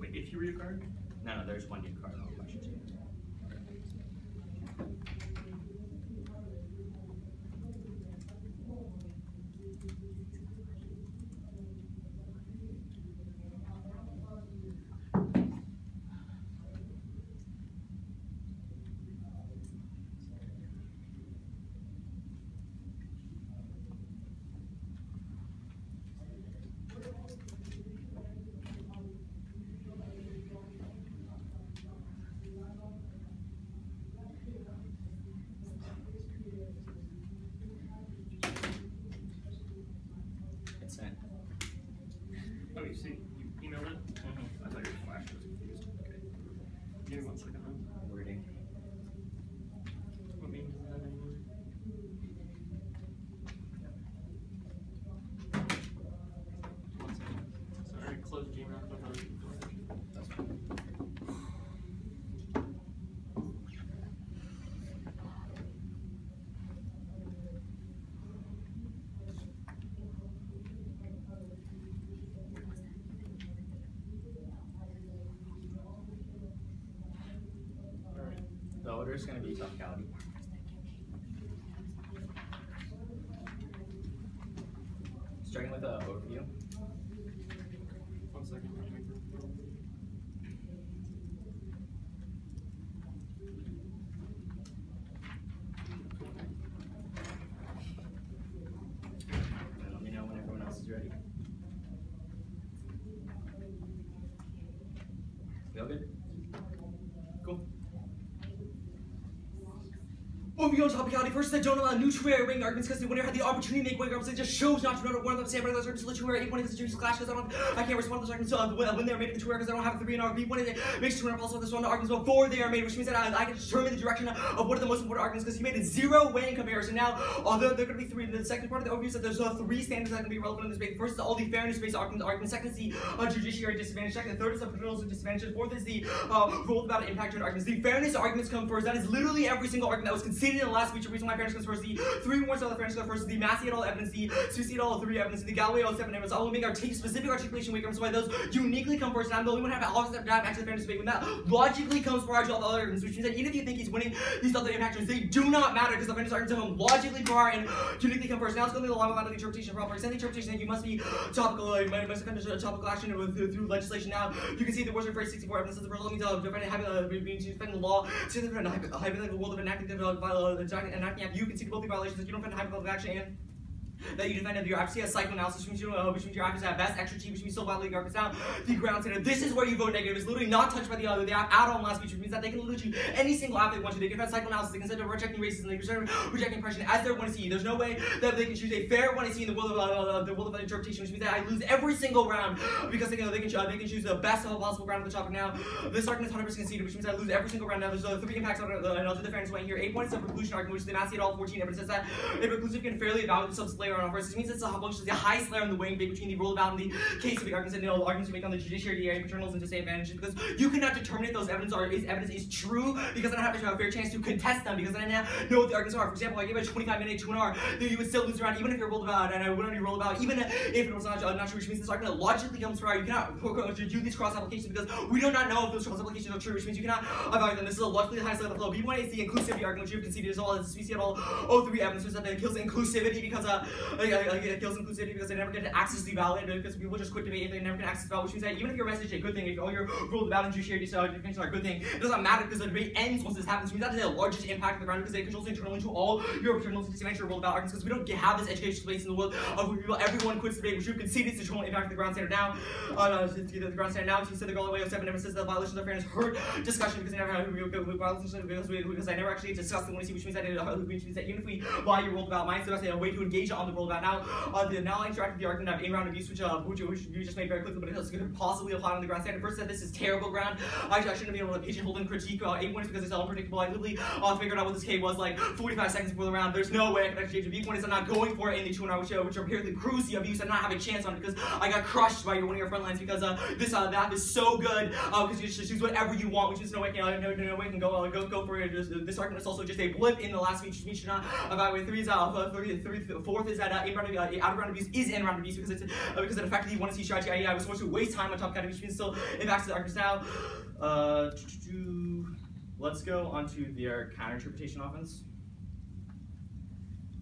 S2: Wait, if you read a card?
S4: No, no, there's one new card on question two. It's sent.
S2: Oh, you see, you emailed it? I thought your flash was confused. Okay. Give me one second. huh?
S4: Wording.
S2: What means that anymore? One second. Sorry, close Gmail. I thought it was-
S4: That's fine.
S2: Alright.
S4: Order is going to be topicality. Starting with a overview.
S2: One second. let me make room.
S4: And let me know when everyone else is ready. Feel good?
S5: Cool. Overview on topicality. First, that don't allow neutral wing arguments because they whenever had the opportunity to make wing arguments, it just shows not to know one of them about those arguments. Let you wear eight one because the clash because I don't, I can't respond to those arguments uh, when, when they're made into two because I don't have a three in RB. One it makes two possible this one arguments before they are made, which means that I, I can determine the direction of one of the most important arguments because he made a zero weighing comparison. Now, although there to be three, the second part of the overview is that there's uh, three standards that can be relevant in this debate. First is all the fairness-based arguments. arguments. Second is the uh, judiciary disadvantage. Second, the third is the paternal disadvantage. Fourth is the uh, rule about impact on arguments. The fairness arguments come first. That is literally every single argument that was conceded in the last feature. Reason why first. The three points of the comes first. The Massey et al. evidence. The Susi et al. three evidence. The Galloway 07 evidence. I will make our specific articulation weight comes why those uniquely come first. And I'm the only one who have opposite have actually fairness debate when that logically comes to all the other arguments, which means that even if you think he's winning these other impactors, they do not matter because the fairness arguments come logically prior and uniquely come first. Now it's going to be the long line of the interpretation problem. Extend the interpretation that you must be topical, uh, must defend a topical action with, through, through legislation. Now you can see the words of phrase 64 evidence says the result uh, defending having uh, being to defend the law, to a a hypothetical world of enacting the uh, uh, enacting act. You can see both the violations you don't defend a hypothetical action and that you defended your accuracy as psychoanalysis, which means, you, uh, which means your accuracy at best, extra cheap, which means so violently garbage down the ground standard. This is where you vote negative. It's literally not touched by the other. They have add-on last speech, which means that they can literally any single app they want to. They can defend psychoanalysis, they can send rejecting racism, they can rejecting oppression as their one to see. There's no way that they can choose a fair one to see in the world of uh, the world of interpretation, which means that I lose every single round because they can they can, uh, they can choose the best of possible round of the topic. Now this argument is 100% conceded, which means I lose every single round. Now there's uh, three impacts on uh, and the fairness way here. Eight points of preclusion argument, which is the Massey et al. 14 evidence that if preclusive can fairly evaluate the substance layer on means it's a function the highest layer in the weighing between the rule about and the case of the arguments and the arguments you make on the judiciary, the paternals, and disadvantages because you cannot determine if those evidence are is evidence is true because I don't have a fair chance to contest them because I now know what the arguments are. For example, I gave a 25 minute to an hour, you would still lose around even if you're ruled about and I would only rule about even if it was not, uh, not true, which means this argument logically comes from you cannot do these cross applications because we do not know if those cross applications are true, which means you cannot evaluate them. This is a logically the highest level flow. B1 is the inclusivity argument, which you've conceded as well as we see it all 03 evidence, is that it kills inclusivity because uh, [laughs] like, like, it kills inclusivity because they never get to access the ballot because people just quit debate if they never get access to the ballot, which means that even if your message is a good thing, if all your ruled about in judiciary definitions are a good thing, it doesn't matter because the debate ends once this happens. Which means that has the largest impact on the ground because it controls internally to all your paternal disadvantage ruled about arguments because we don't get, have this education space in the world of people everyone quits debate, which you've conceded is the internal impact of the ground standard now. Uh, no, the ground standard now. She said the Galloway of seven never says that violations of fairness hurt discussion because they never had violations because, because I never actually discussed the one which means that it, which means that even if we lie your ruled about minds, the best a way to engage on the ruled about now. Uh, the now I interacted the argument of in-round abuse, which uh, which, which you just made very quickly, but it's going to possibly apply on the ground standard. First said this is terrible ground. I, I shouldn't be able to pigeonhole and critique uh, eight points because it's all unpredictable. I literally uh, figured out what this K was like 45 seconds before the round. There's no way I could actually change the B points. I'm not going for it in the two and which, uh, which are apparently cruisy abuse. I did not have a chance on it because I got crushed by one of your front lines because uh, this uh, that is so good because uh, you just choose whatever you want, which is no way can uh, no, no, no way can go uh, go go for it. Just, this argument is also just a blip in the last speech. We should not evaluate three is uh, three, three, fourth is that uh, in round uh, out of round abuse is in round abuse because it's uh, because that effectively want to see strategy. I, I was supposed to waste time on top category, which means still impacts the arguments now. Uh, let's go onto their counter interpretation offense.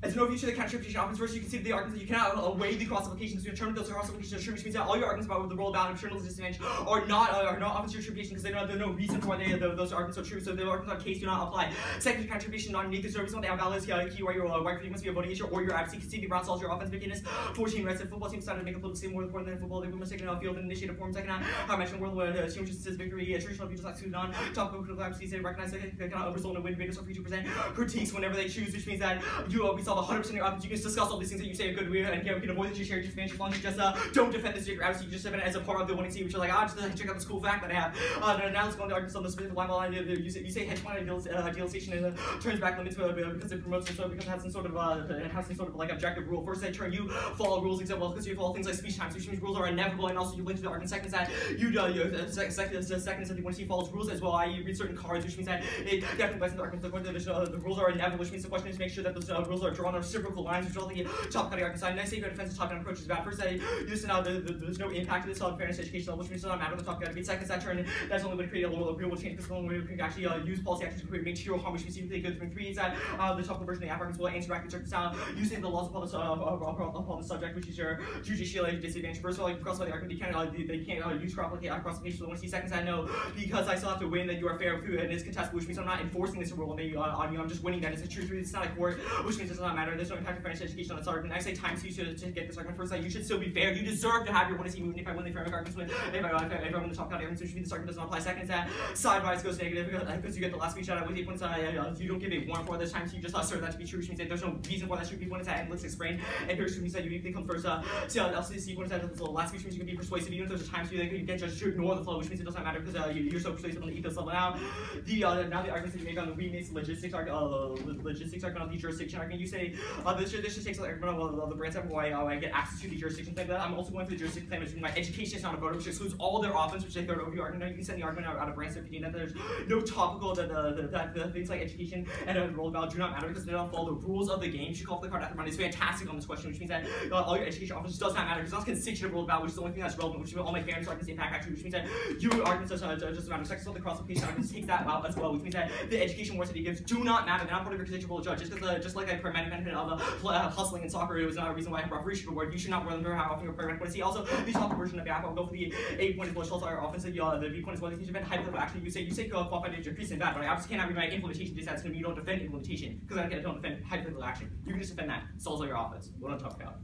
S5: As an overview to the counter interpretation offense, first you can see the arguments that you cannot uh, weigh the cross-applications to determine those cross-applications true, which means that all your arguments about the role bound and external disadvantage are not uh, are not offensive interpretation because they there's no reason for why they, the, those arguments are true. So the arguments on case do not apply. Second, not underneath the service on the balance uh, key where your uh, right must be a voting issue or your advocacy can see the brown solves your offense beginness. 14 rights that football team decided to make a political scene more important than football. They were mistaken on field and initiated form second half. I mentioned world where uh, team just says victory, uh, traditional futures like Sudan, top of critical advocacy, say recognize that they cannot in a win, Vegas or to present critiques whenever they choose, which means that you uh, we solve 100% of your offense. You can discuss all these things that you say a good way and can, can avoid the judiciary disadvantage as long as you just uh, don't defend this your You just defend it as a part of the winning team, which you're like, ah, just uh, check out this cool fact that I have. Uh, now let's go on to arguments on the specific line line. You say, you say hedge fund ideal, uh, idealization and uh, turns back limits uh, because it promotes so because it has some sort of uh, it has some sort of like objective rule. First, they turn you follow rules except well because you follow things like speech time, which means rules are inevitable, and also you link to the argument. Second is that you uh, you, uh, second, second is that you want see follows rules as well. I read certain cards, which means that it definitely buys into the argument. The, uh, the rules are inevitable, which means the question is to make sure that those uh, rules are drawn on reciprocal lines, all the [gasps] top cutting. And I say good defensive top down approach is bad. First, I use now. The, the, there's no impact to this on fairness education level, which means it doesn't matter the top down. Second, that turn that's only going to create a little real change. Because the only way we can actually uh, use policy actions to create material harm, which means really good. Thing three is that uh, the top version of the arguments will interact with certain sound using the laws upon the, uh, upon the subject, which is your judicial disadvantage. First of all, you cross by the argument, you can't, uh, they can't uh, use cross application. So when I see seconds, I know because I still have to win that you are fair through and it's contestable, which means I'm not enforcing this rule on, me, uh, on you. I'm just winning that. It's a true truth. It's not a court, which means it does not matter. There's no impact on financial education on its argument. I say times you to, to get this argument first. Like you should still be fair. You deserve to have your one see movement. If I win the fair arguments win. If I, if I, if I win the top count arguments, which means this argument does not apply. Second is that side bias goes negative because you get the last speech out with eight points. Uh, you don't give a one for this time, so you just assert that to be true, which means that there's no reason for that should be one is that and let's explain. And here's means that you usually come first. Uh, so uh, LCC one is that the last speech means you can be persuasive, even if there's a time so you, you get just to ignore the flow, which means it doesn't matter because uh, you, are so persuasive on the ethos level. Now, the uh, now the arguments that you make on the weakness logistics argument, uh, logistics argument the jurisdiction argument, you say uh, this just takes the argument of uh, the branch of why uh, I get access to the jurisdiction claim. But I'm also going for the jurisdiction claim, which my education is not a voter, which excludes all their offense, which they third overview argument. Now you can send the argument out, out of branch opinion that there's no topical that the, that the things like education and uh, role about do not matter because they don't follow the rules of the game. You should call for the card after money. It's fantastic on this question, which means that uh, all your education offense does not matter because it's not constitutive rule about which is the only thing that's relevant, which means all my fairness arguments impact actually, which means that your arguments does not just matter. Of sex the cross application arguments takes that out as well, which means that the education words that he gives do not matter. They're not part of your constitutional judge. Just uh, just like I pragmatic benefit of uh, hustling in soccer, it was not a reason why I referee should award. You should not wonder how often you're pragmatic. But see also the top version of the app, I'll go for the eight point is well, also our offensive, uh, the B point is well, teach event hypothetical. Actually, you say you say uh, qualified into increase in that, but I obviously cannot read my implementation just that's gonna be you don't defend implementation because I don't defend hypothetical action. You can just defend that. Solves all your offense. What I'm talking about.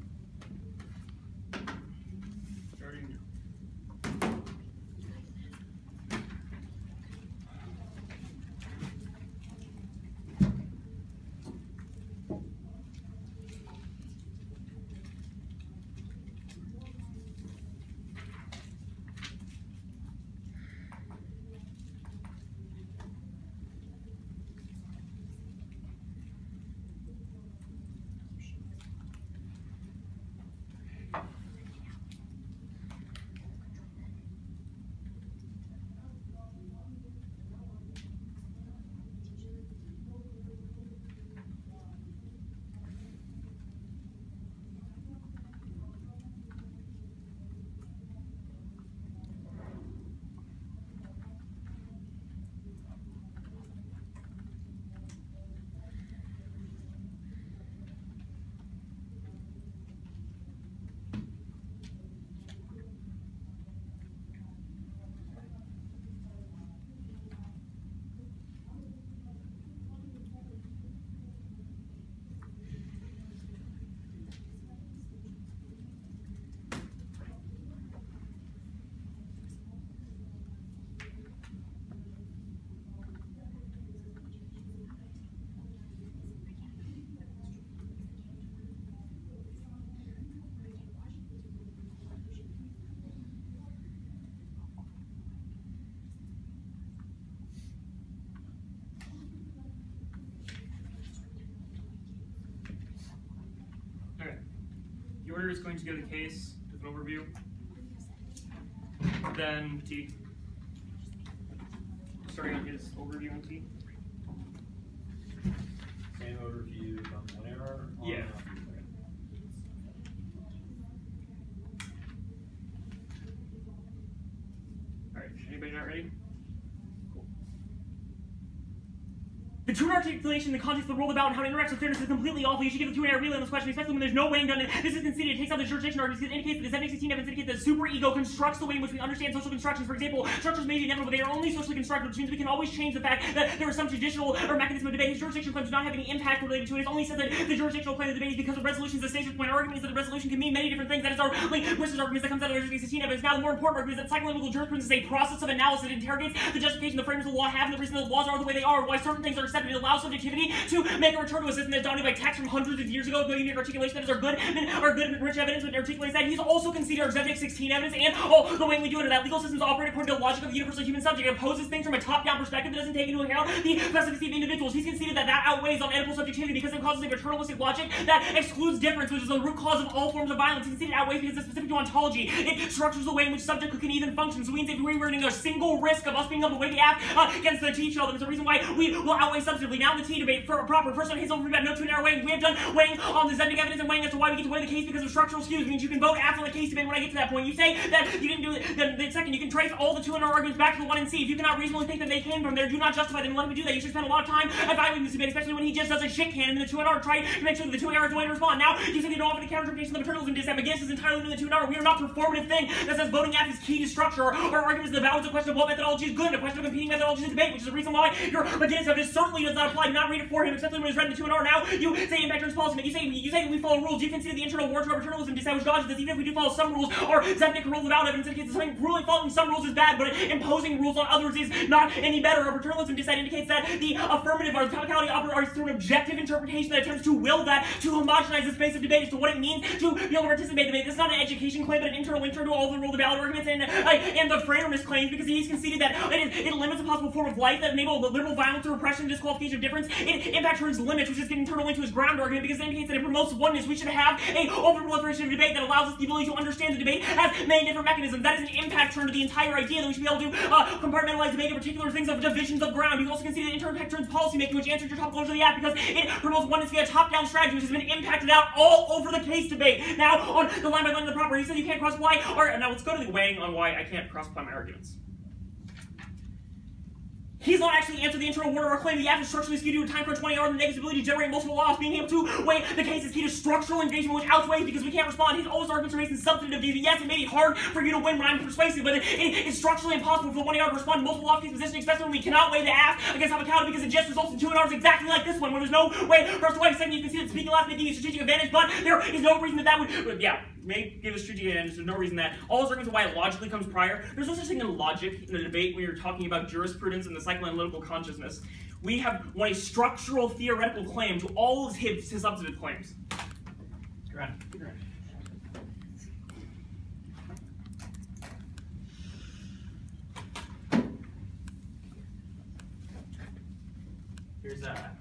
S2: The order is going to go the case with an overview. Then T. Starting on his overview on T.
S3: Same overview from whenever? on-
S2: Yeah. Alright, anybody not ready? Cool. The tune articulation in the context of the world about and how it interacts with fairness is completely awful. You should give the tune air relay on this question, especially when there's no weighing done. This is conceded. It takes out the jurisdiction argument because it indicates that the 716 evidence indicates that super ego constructs the way in which we understand social constructions. For example, structures may be inevitable, but they are only socially constructed, which means we can always change the fact that there is some traditional or mechanism of debate. His jurisdiction claims do not have any impact related to it. It only says that the jurisdictional claim of the debate is because of resolution is the stasis point. Argument is that the resolution can mean many different things. That is our linguistic argument that comes out of the 16 evidence. Now, the more important argument is that psychoanalytical jurisprudence is a process of analysis that interrogates the justification the framers of the law have and the reason the laws are the way they are, why certain things are accepted. It allows subjectivity to make a return to a system that's dominated by texts from hundreds of years ago, million year articulation that is our good, our Goodrich evidence that articulates that. He's also our Zevnik 16 evidence and oh, the way we do it, that legal systems operate according to the logic of the universal human subject. It opposes things from a top-down perspective that doesn't take into account the specificity of individuals. He's conceded that that outweighs on Oedipal subjectivity because it causes a paternalistic logic that excludes difference, which is the root cause of all forms of violence. He's conceded outweighs because it's specific to ontology. It structures the way in which subject can even function. So we means if we were a single risk of us being able to weigh the act uh, against the T shell, there's a reason why we will outweigh substantively. Now the T debate for a proper first on Hazel about no two narrow weighing. We have done weighing on the Zevnik evidence and weighing as to why we get to weigh the case because of structural skews. Means you can vote after the case debate when I get to that point. You say that you didn't do it. Then the second, you can trace all the two in our arguments back to the one and C. If you cannot reasonably think that they came from there, do not justify them. Let me do that. You should spend a lot of time evaluating this debate, especially when he just does a shit cannon in the two and R try to make sure that the two and R is way to respond. Now, you say you don't offer the counter-interpretation of the paternalism dissent, but McGinnis is entirely in the two and R. We are not performative thing that says voting after is key to structure. Our argument is the balance a question of what methodology is good, and a question of competing methodologies in debate, which is the reason why your McGinnis of this certainly does not apply. Do not read it for him, especially when he's read the two and R. Now, you say impact turns policy, you say you say we follow rules. You consider the internal war to our paternalism to establish God that even if we do follow some rules, or Zevnik rules without evidence indicates that something ruling following some rules is bad, but imposing rules on others is not any better. Our paternalism dissent indicates that the affirmative or topicality operates through an objective interpretation that attempts to will that to homogenize the space of debate as to what it means to be able to participate in debate. This is not an education claim, but an internal link to all the rule of valid arguments and, uh, and the Framers claims because he's conceded that it, it limits a possible form of life that enable liberal violence or repression, disqualification of difference. It impact turns limits, which is an internal link to his ground argument because it indicates that it promotes oneness. We should have a open proliferation of debate that allows us the ability to understand the debate as many different mechanisms. That is an impact turn to the entire idea that we should be able to uh, compartmentalize debate in particular things of divisions of ground. You also can see the internal impact turns policymaking, which answers your top goals of the app because it promotes oneness via top-down strategy, which has been impacted out all over the case debate. Now, on the line by line of the proper, he says you can't cross-apply. All right, now let's go to the weighing on why I can't cross-apply my arguments. He's not actually answered the internal order or claim the app is structurally skewed due to time crunch 20 hours and the negative ability to generate multiple laws. Being able to weigh the case is key to structural engagement, which outweighs because we can't respond. His always arguments are based in substantive views. Yes, it may be hard for you to win when I'm persuasive, but it, it, it's structurally impossible for one yard to respond to multiple law case positions, especially when we cannot weigh the app against Avocado because it just results in two hours exactly like this one, where there's no way for us to. Second, you can see that speaking last may give you strategic advantage, but there is no reason that that would, yeah, may give a strategic advantage. There's no reason that all those arguments why it logically comes prior. There's no such thing in logic in a debate when you're talking about jurisprudence and the psychoanalytical consciousness. We have won a structural theoretical claim to all of his, his substantive claims. Here's that.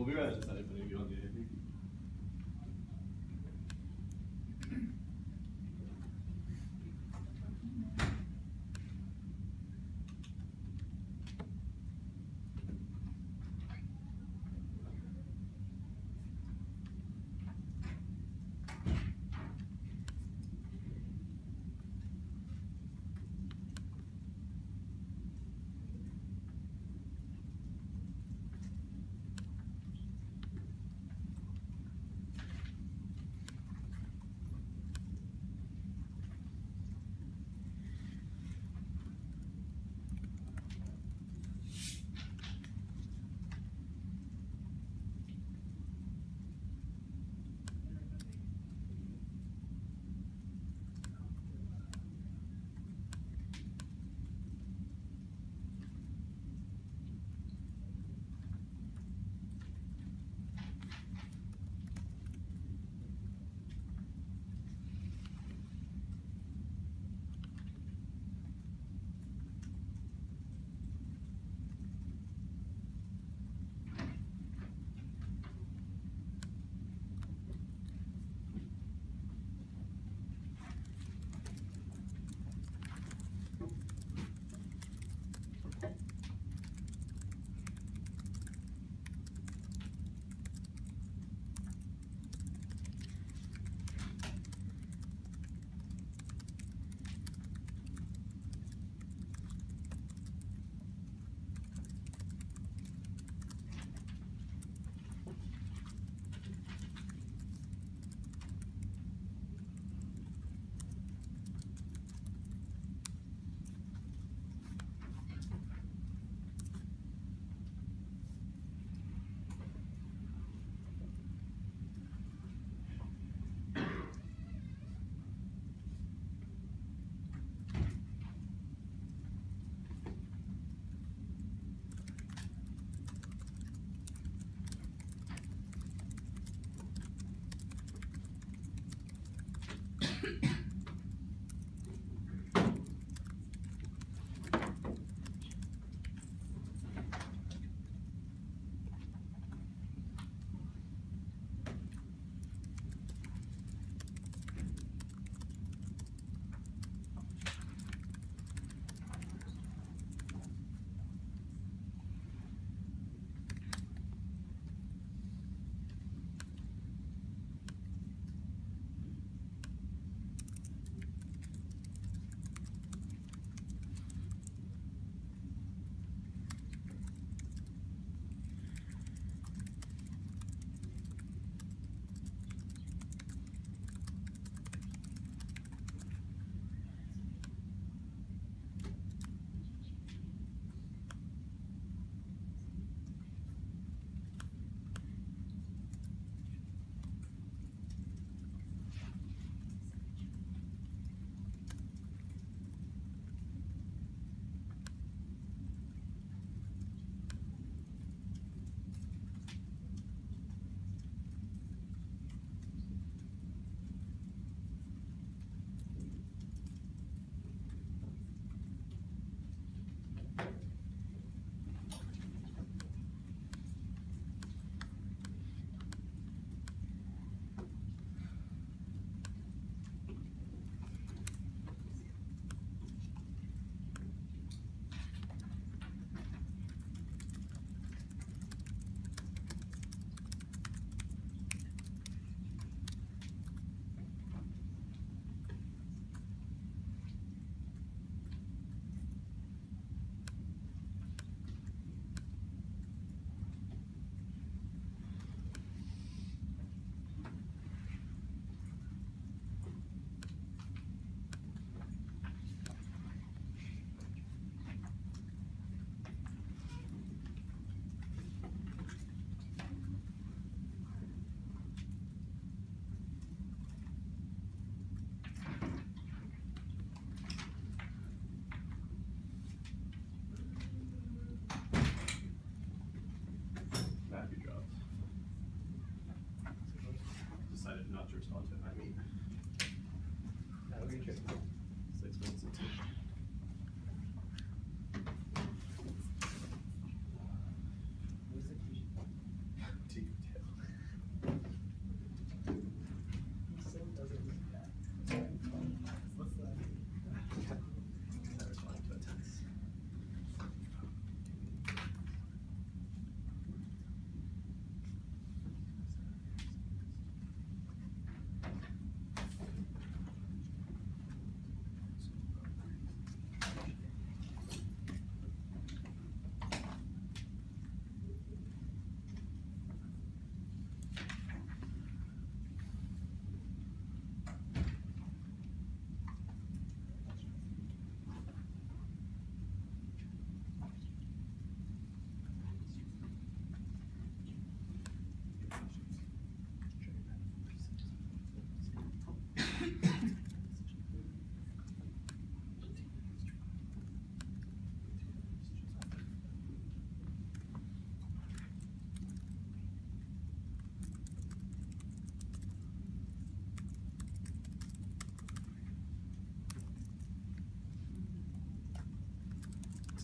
S1: We'll be right inside, not sure it's not.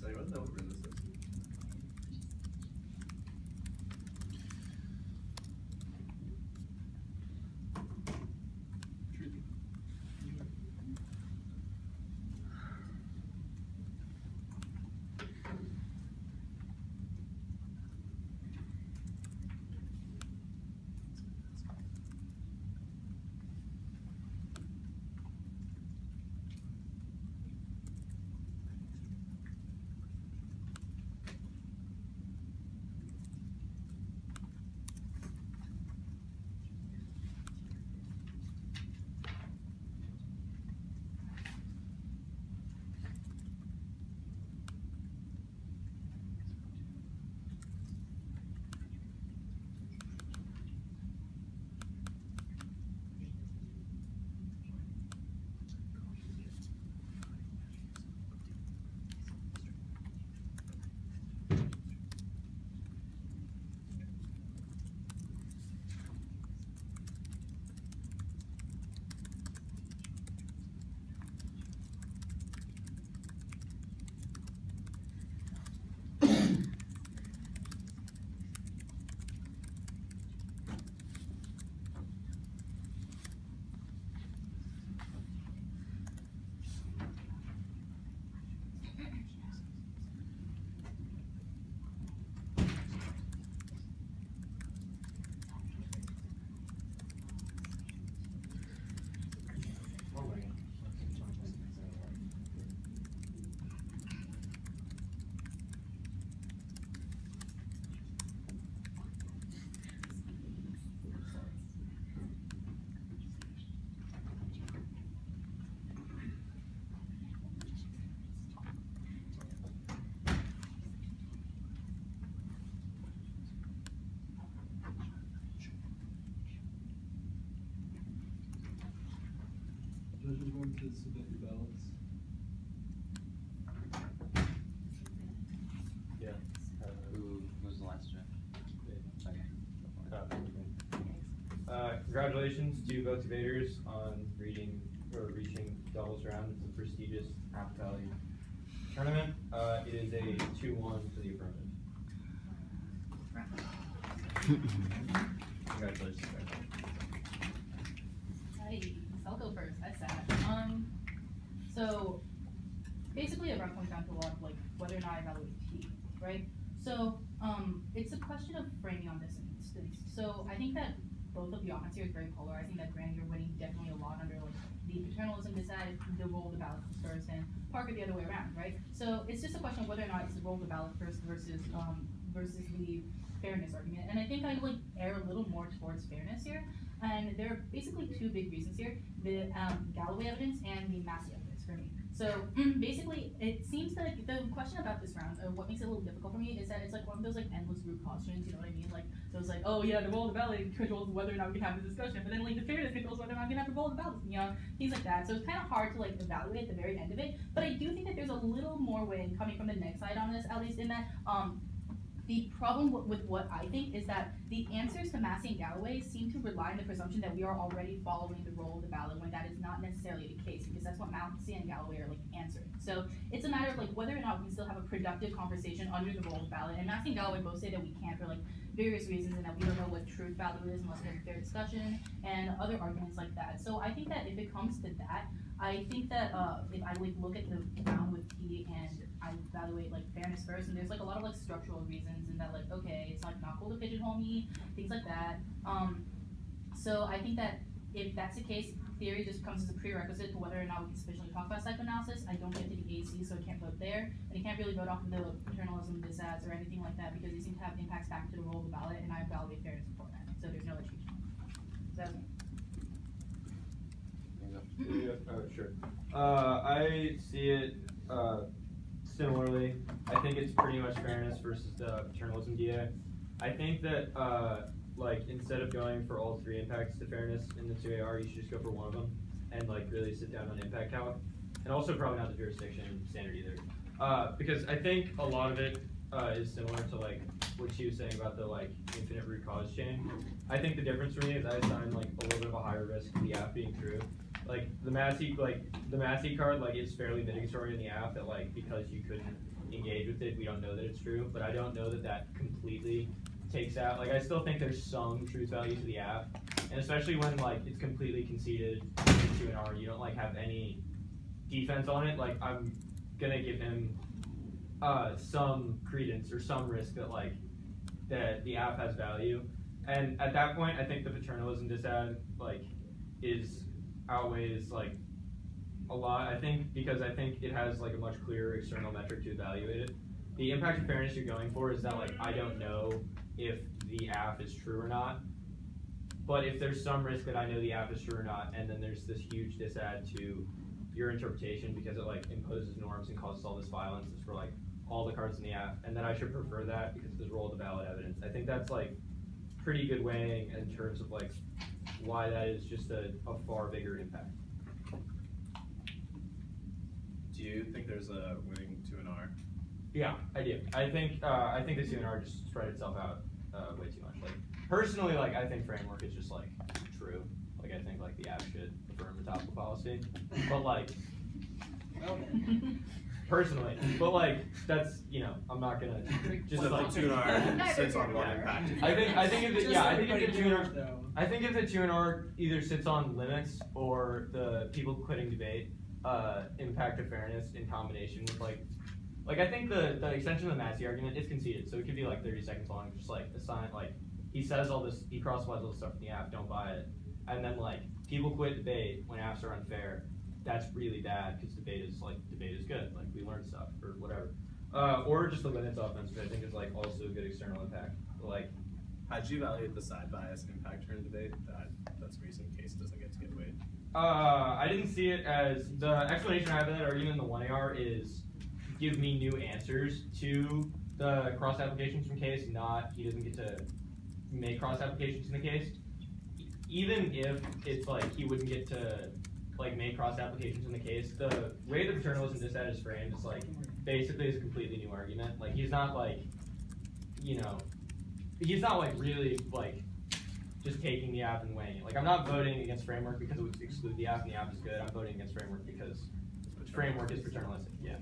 S6: Anyone know what Rinus is?
S7: Judges want to submit your ballots.
S3: Yeah.
S1: Who was the last judge? Okay.
S3: Uh, congratulations to both debaters on reading or reaching doubles round. It's a prestigious Apple Valley tournament. Uh, it is a two-one for the affirmative. [laughs] Congratulations. guys.
S8: Hi, I'll go first. That's sad. Um, so basically, it comes down to a lot of like whether or not I evaluate T, right? So um, it's a question of framing on this instance. So I think that both of the options here is very polarizing. That Grant, you're winning definitely a lot under like the paternalism decide the role of the ballot first, and Parker the other way around, right? So it's just a question of whether or not it's the role of the ballot first versus um, versus the fairness argument. And I think I like err a little more towards fairness here. And there are basically two big reasons here: the um, Galloway evidence and the Massey evidence for me. So basically, it seems that the question about this round, or what makes it a little difficult for me, is that it's like one of those like endless root chains. You know what I mean? Like those like, oh yeah, the role of the ballot controls whether or not we can have this discussion, but then like the fairness controls whether or not we can have the role of the ballot. You know, things like that. So it's kind of hard to like evaluate at the very end of it. But I do think that there's a little more win coming from the next side on this, at least in that um, the problem with what I think is that the answers to Massey and Galloway seem to rely on the presumption that we are already following the role of the ballot when that is not necessarily the case because that's what Massey and Galloway are like answering. So it's a matter of like whether or not we still have a productive conversation under the role of the ballot. And Massey and Galloway both say that we can't for like various reasons and that we don't know what truth value is unless we have a fair discussion and other arguments like that. So I think that if it comes to that, I think that uh, if I like look at the round with T and I evaluate like fairness first, and there's like a lot of like structural reasons in that like okay, it's like not cool to pigeonhole me, things like that. Um, so I think that if that's the case, theory just comes as a prerequisite to whether or not we can sufficiently talk about psychoanalysis. I don't get to the AC, so I can't vote there, and I can't really vote off of the paternalism, disads, or anything like that because they seem to have impacts back to the role of the ballot, and I evaluate fairness beforehand. So there's no education. So.
S3: Yeah, oh, sure. Uh, I see it uh, similarly. I think it's pretty much fairness versus the paternalism DA. I think that uh, like instead of going for all three impacts to fairness in the two AR, you should just go for one of them and like really sit down on impact calc, and also probably not the jurisdiction standard either, uh, because I think a lot of it uh, is similar to like what she was saying about the like infinite root cause chain. I think the difference for me is I assign like a little bit of a higher risk to the aff being true. Like the Massey, like the Massey card, like is fairly mitigatory in the aff that like because you couldn't engage with it, we don't know that it's true. But I don't know that that completely takes out. Like I still think there's some truth value to the aff, and especially when like it's completely conceded into an R, you don't like have any defense on it. Like I'm gonna give him uh, some credence or some risk that like that the aff has value. And at that point, I think the paternalism disad like is outweighs like a lot. I think because I think it has like a much clearer external metric to evaluate it. The impact of fairness you're going for is that like I don't know if the aff is true or not. But if there's some risk that I know the aff is true or not, and then there's this huge disad to your interpretation because it like imposes norms and causes all this violence for like all the cards in the aff, and then I should prefer that because of the role of the ballot evidence. I think that's like pretty good weighing in terms of like why that is just a, a far bigger impact.
S1: Do you think there's a winning two and R?
S3: Yeah, I do. I think uh, I think the CNR just spread itself out uh, way too much. Like personally, like I think framework is just like true. Like I think like the aff should affirm the topical policy, but like [laughs] personally, but like that's you know I'm not gonna just
S1: So
S3: like
S1: if the two and R sits on one impact.
S3: I think I think if it, yeah I think if the two and R
S7: knows, though.
S3: I think if the two and either sits on limits or the people quitting debate uh, impact of fairness in combination with like like I think the the extension of the Massey argument is conceded, so it could be like 30 seconds long, just like assign like he says all this he crosswise all this stuff in the aff, don't buy it, and then like people quit debate when affs are unfair. That's really bad because debate is like debate is good, like we learn stuff or whatever. Uh, or just the limits offense, which I think is like also a good external impact. Like
S1: How'd you evaluate the side bias impact during debate? That that's recent case doesn't get to get weighed.
S3: Uh, I didn't see it as the explanation I have of that argument in the one AR is give me new answers to the cross applications from case, not he doesn't get to make cross applications in the case. Even if it's like he wouldn't get to like make cross applications in the case, the way the paternalism disad is framed is like basically is a completely new argument. Like he's not like you know he's not like really like just taking the aff and weighing it. Like I'm not voting against framework because it would exclude the aff and the aff is good. I'm voting against framework because framework is paternalistic. Yeah.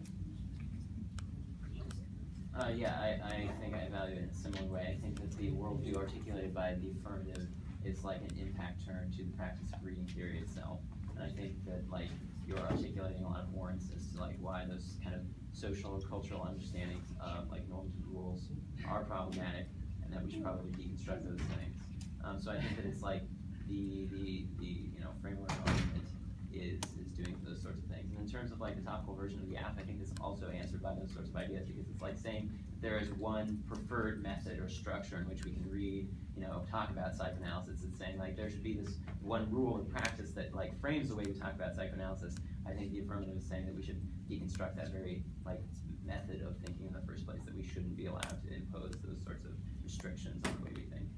S6: Uh, yeah, I, I think I evaluate it in a similar way. I think that the worldview articulated by the affirmative is like an impact turn to the practice of reading theory itself. And I think that like you're articulating a lot of warrants as to like why those kind of social and cultural understandings of like norms and rules are problematic and that we should probably deconstruct those things. Um, so I think that it's like the, the, the, you know, framework argument is, is doing those sorts of things. And in terms of like the topical version of the aff, I think it's also answered by those sorts of ideas because it's like saying there is one preferred method or structure in which we can read, you know, talk about psychoanalysis. It's saying like there should be this one rule in practice that like frames the way we talk about psychoanalysis. I think the affirmative is saying that we should deconstruct that very like method of thinking in the first place, that we shouldn't be allowed to impose those sorts of restrictions on the way we think.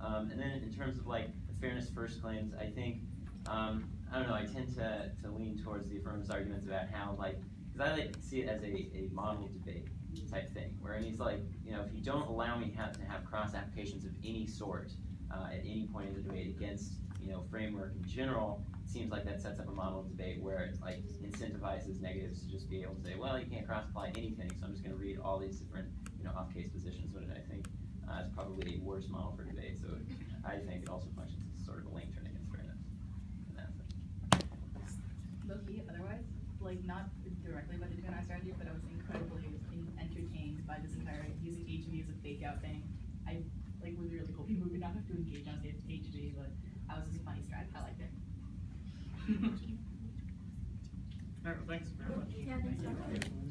S6: Um, and then in terms of like the fairness first claims, I think um, I don't know. I tend to, to lean towards the affirmative arguments about how like because I like see it as a, a model debate type thing, where he's like, you know, if you don't allow me have to have cross applications of any sort uh, at any point in the debate against you know framework in general, it seems like that sets up a model of debate where it like incentivizes negatives to just be able to say, well, you can't cross apply anything, so I'm just going to read all these different you know off case positions. What did I think? Uh, it's probably a worse model for debate. So I think it also functions as sort of a link turn against fairness in that
S8: otherwise, like not directly about the DNI strategy, but I was incredibly in- entertained by this entire using HB as a out thing. I like was really cool. People would not have to engage on HB, but I was just a funny strat. I liked it.
S2: Alright, thanks very much.
S9: Yeah, thanks, Doctor.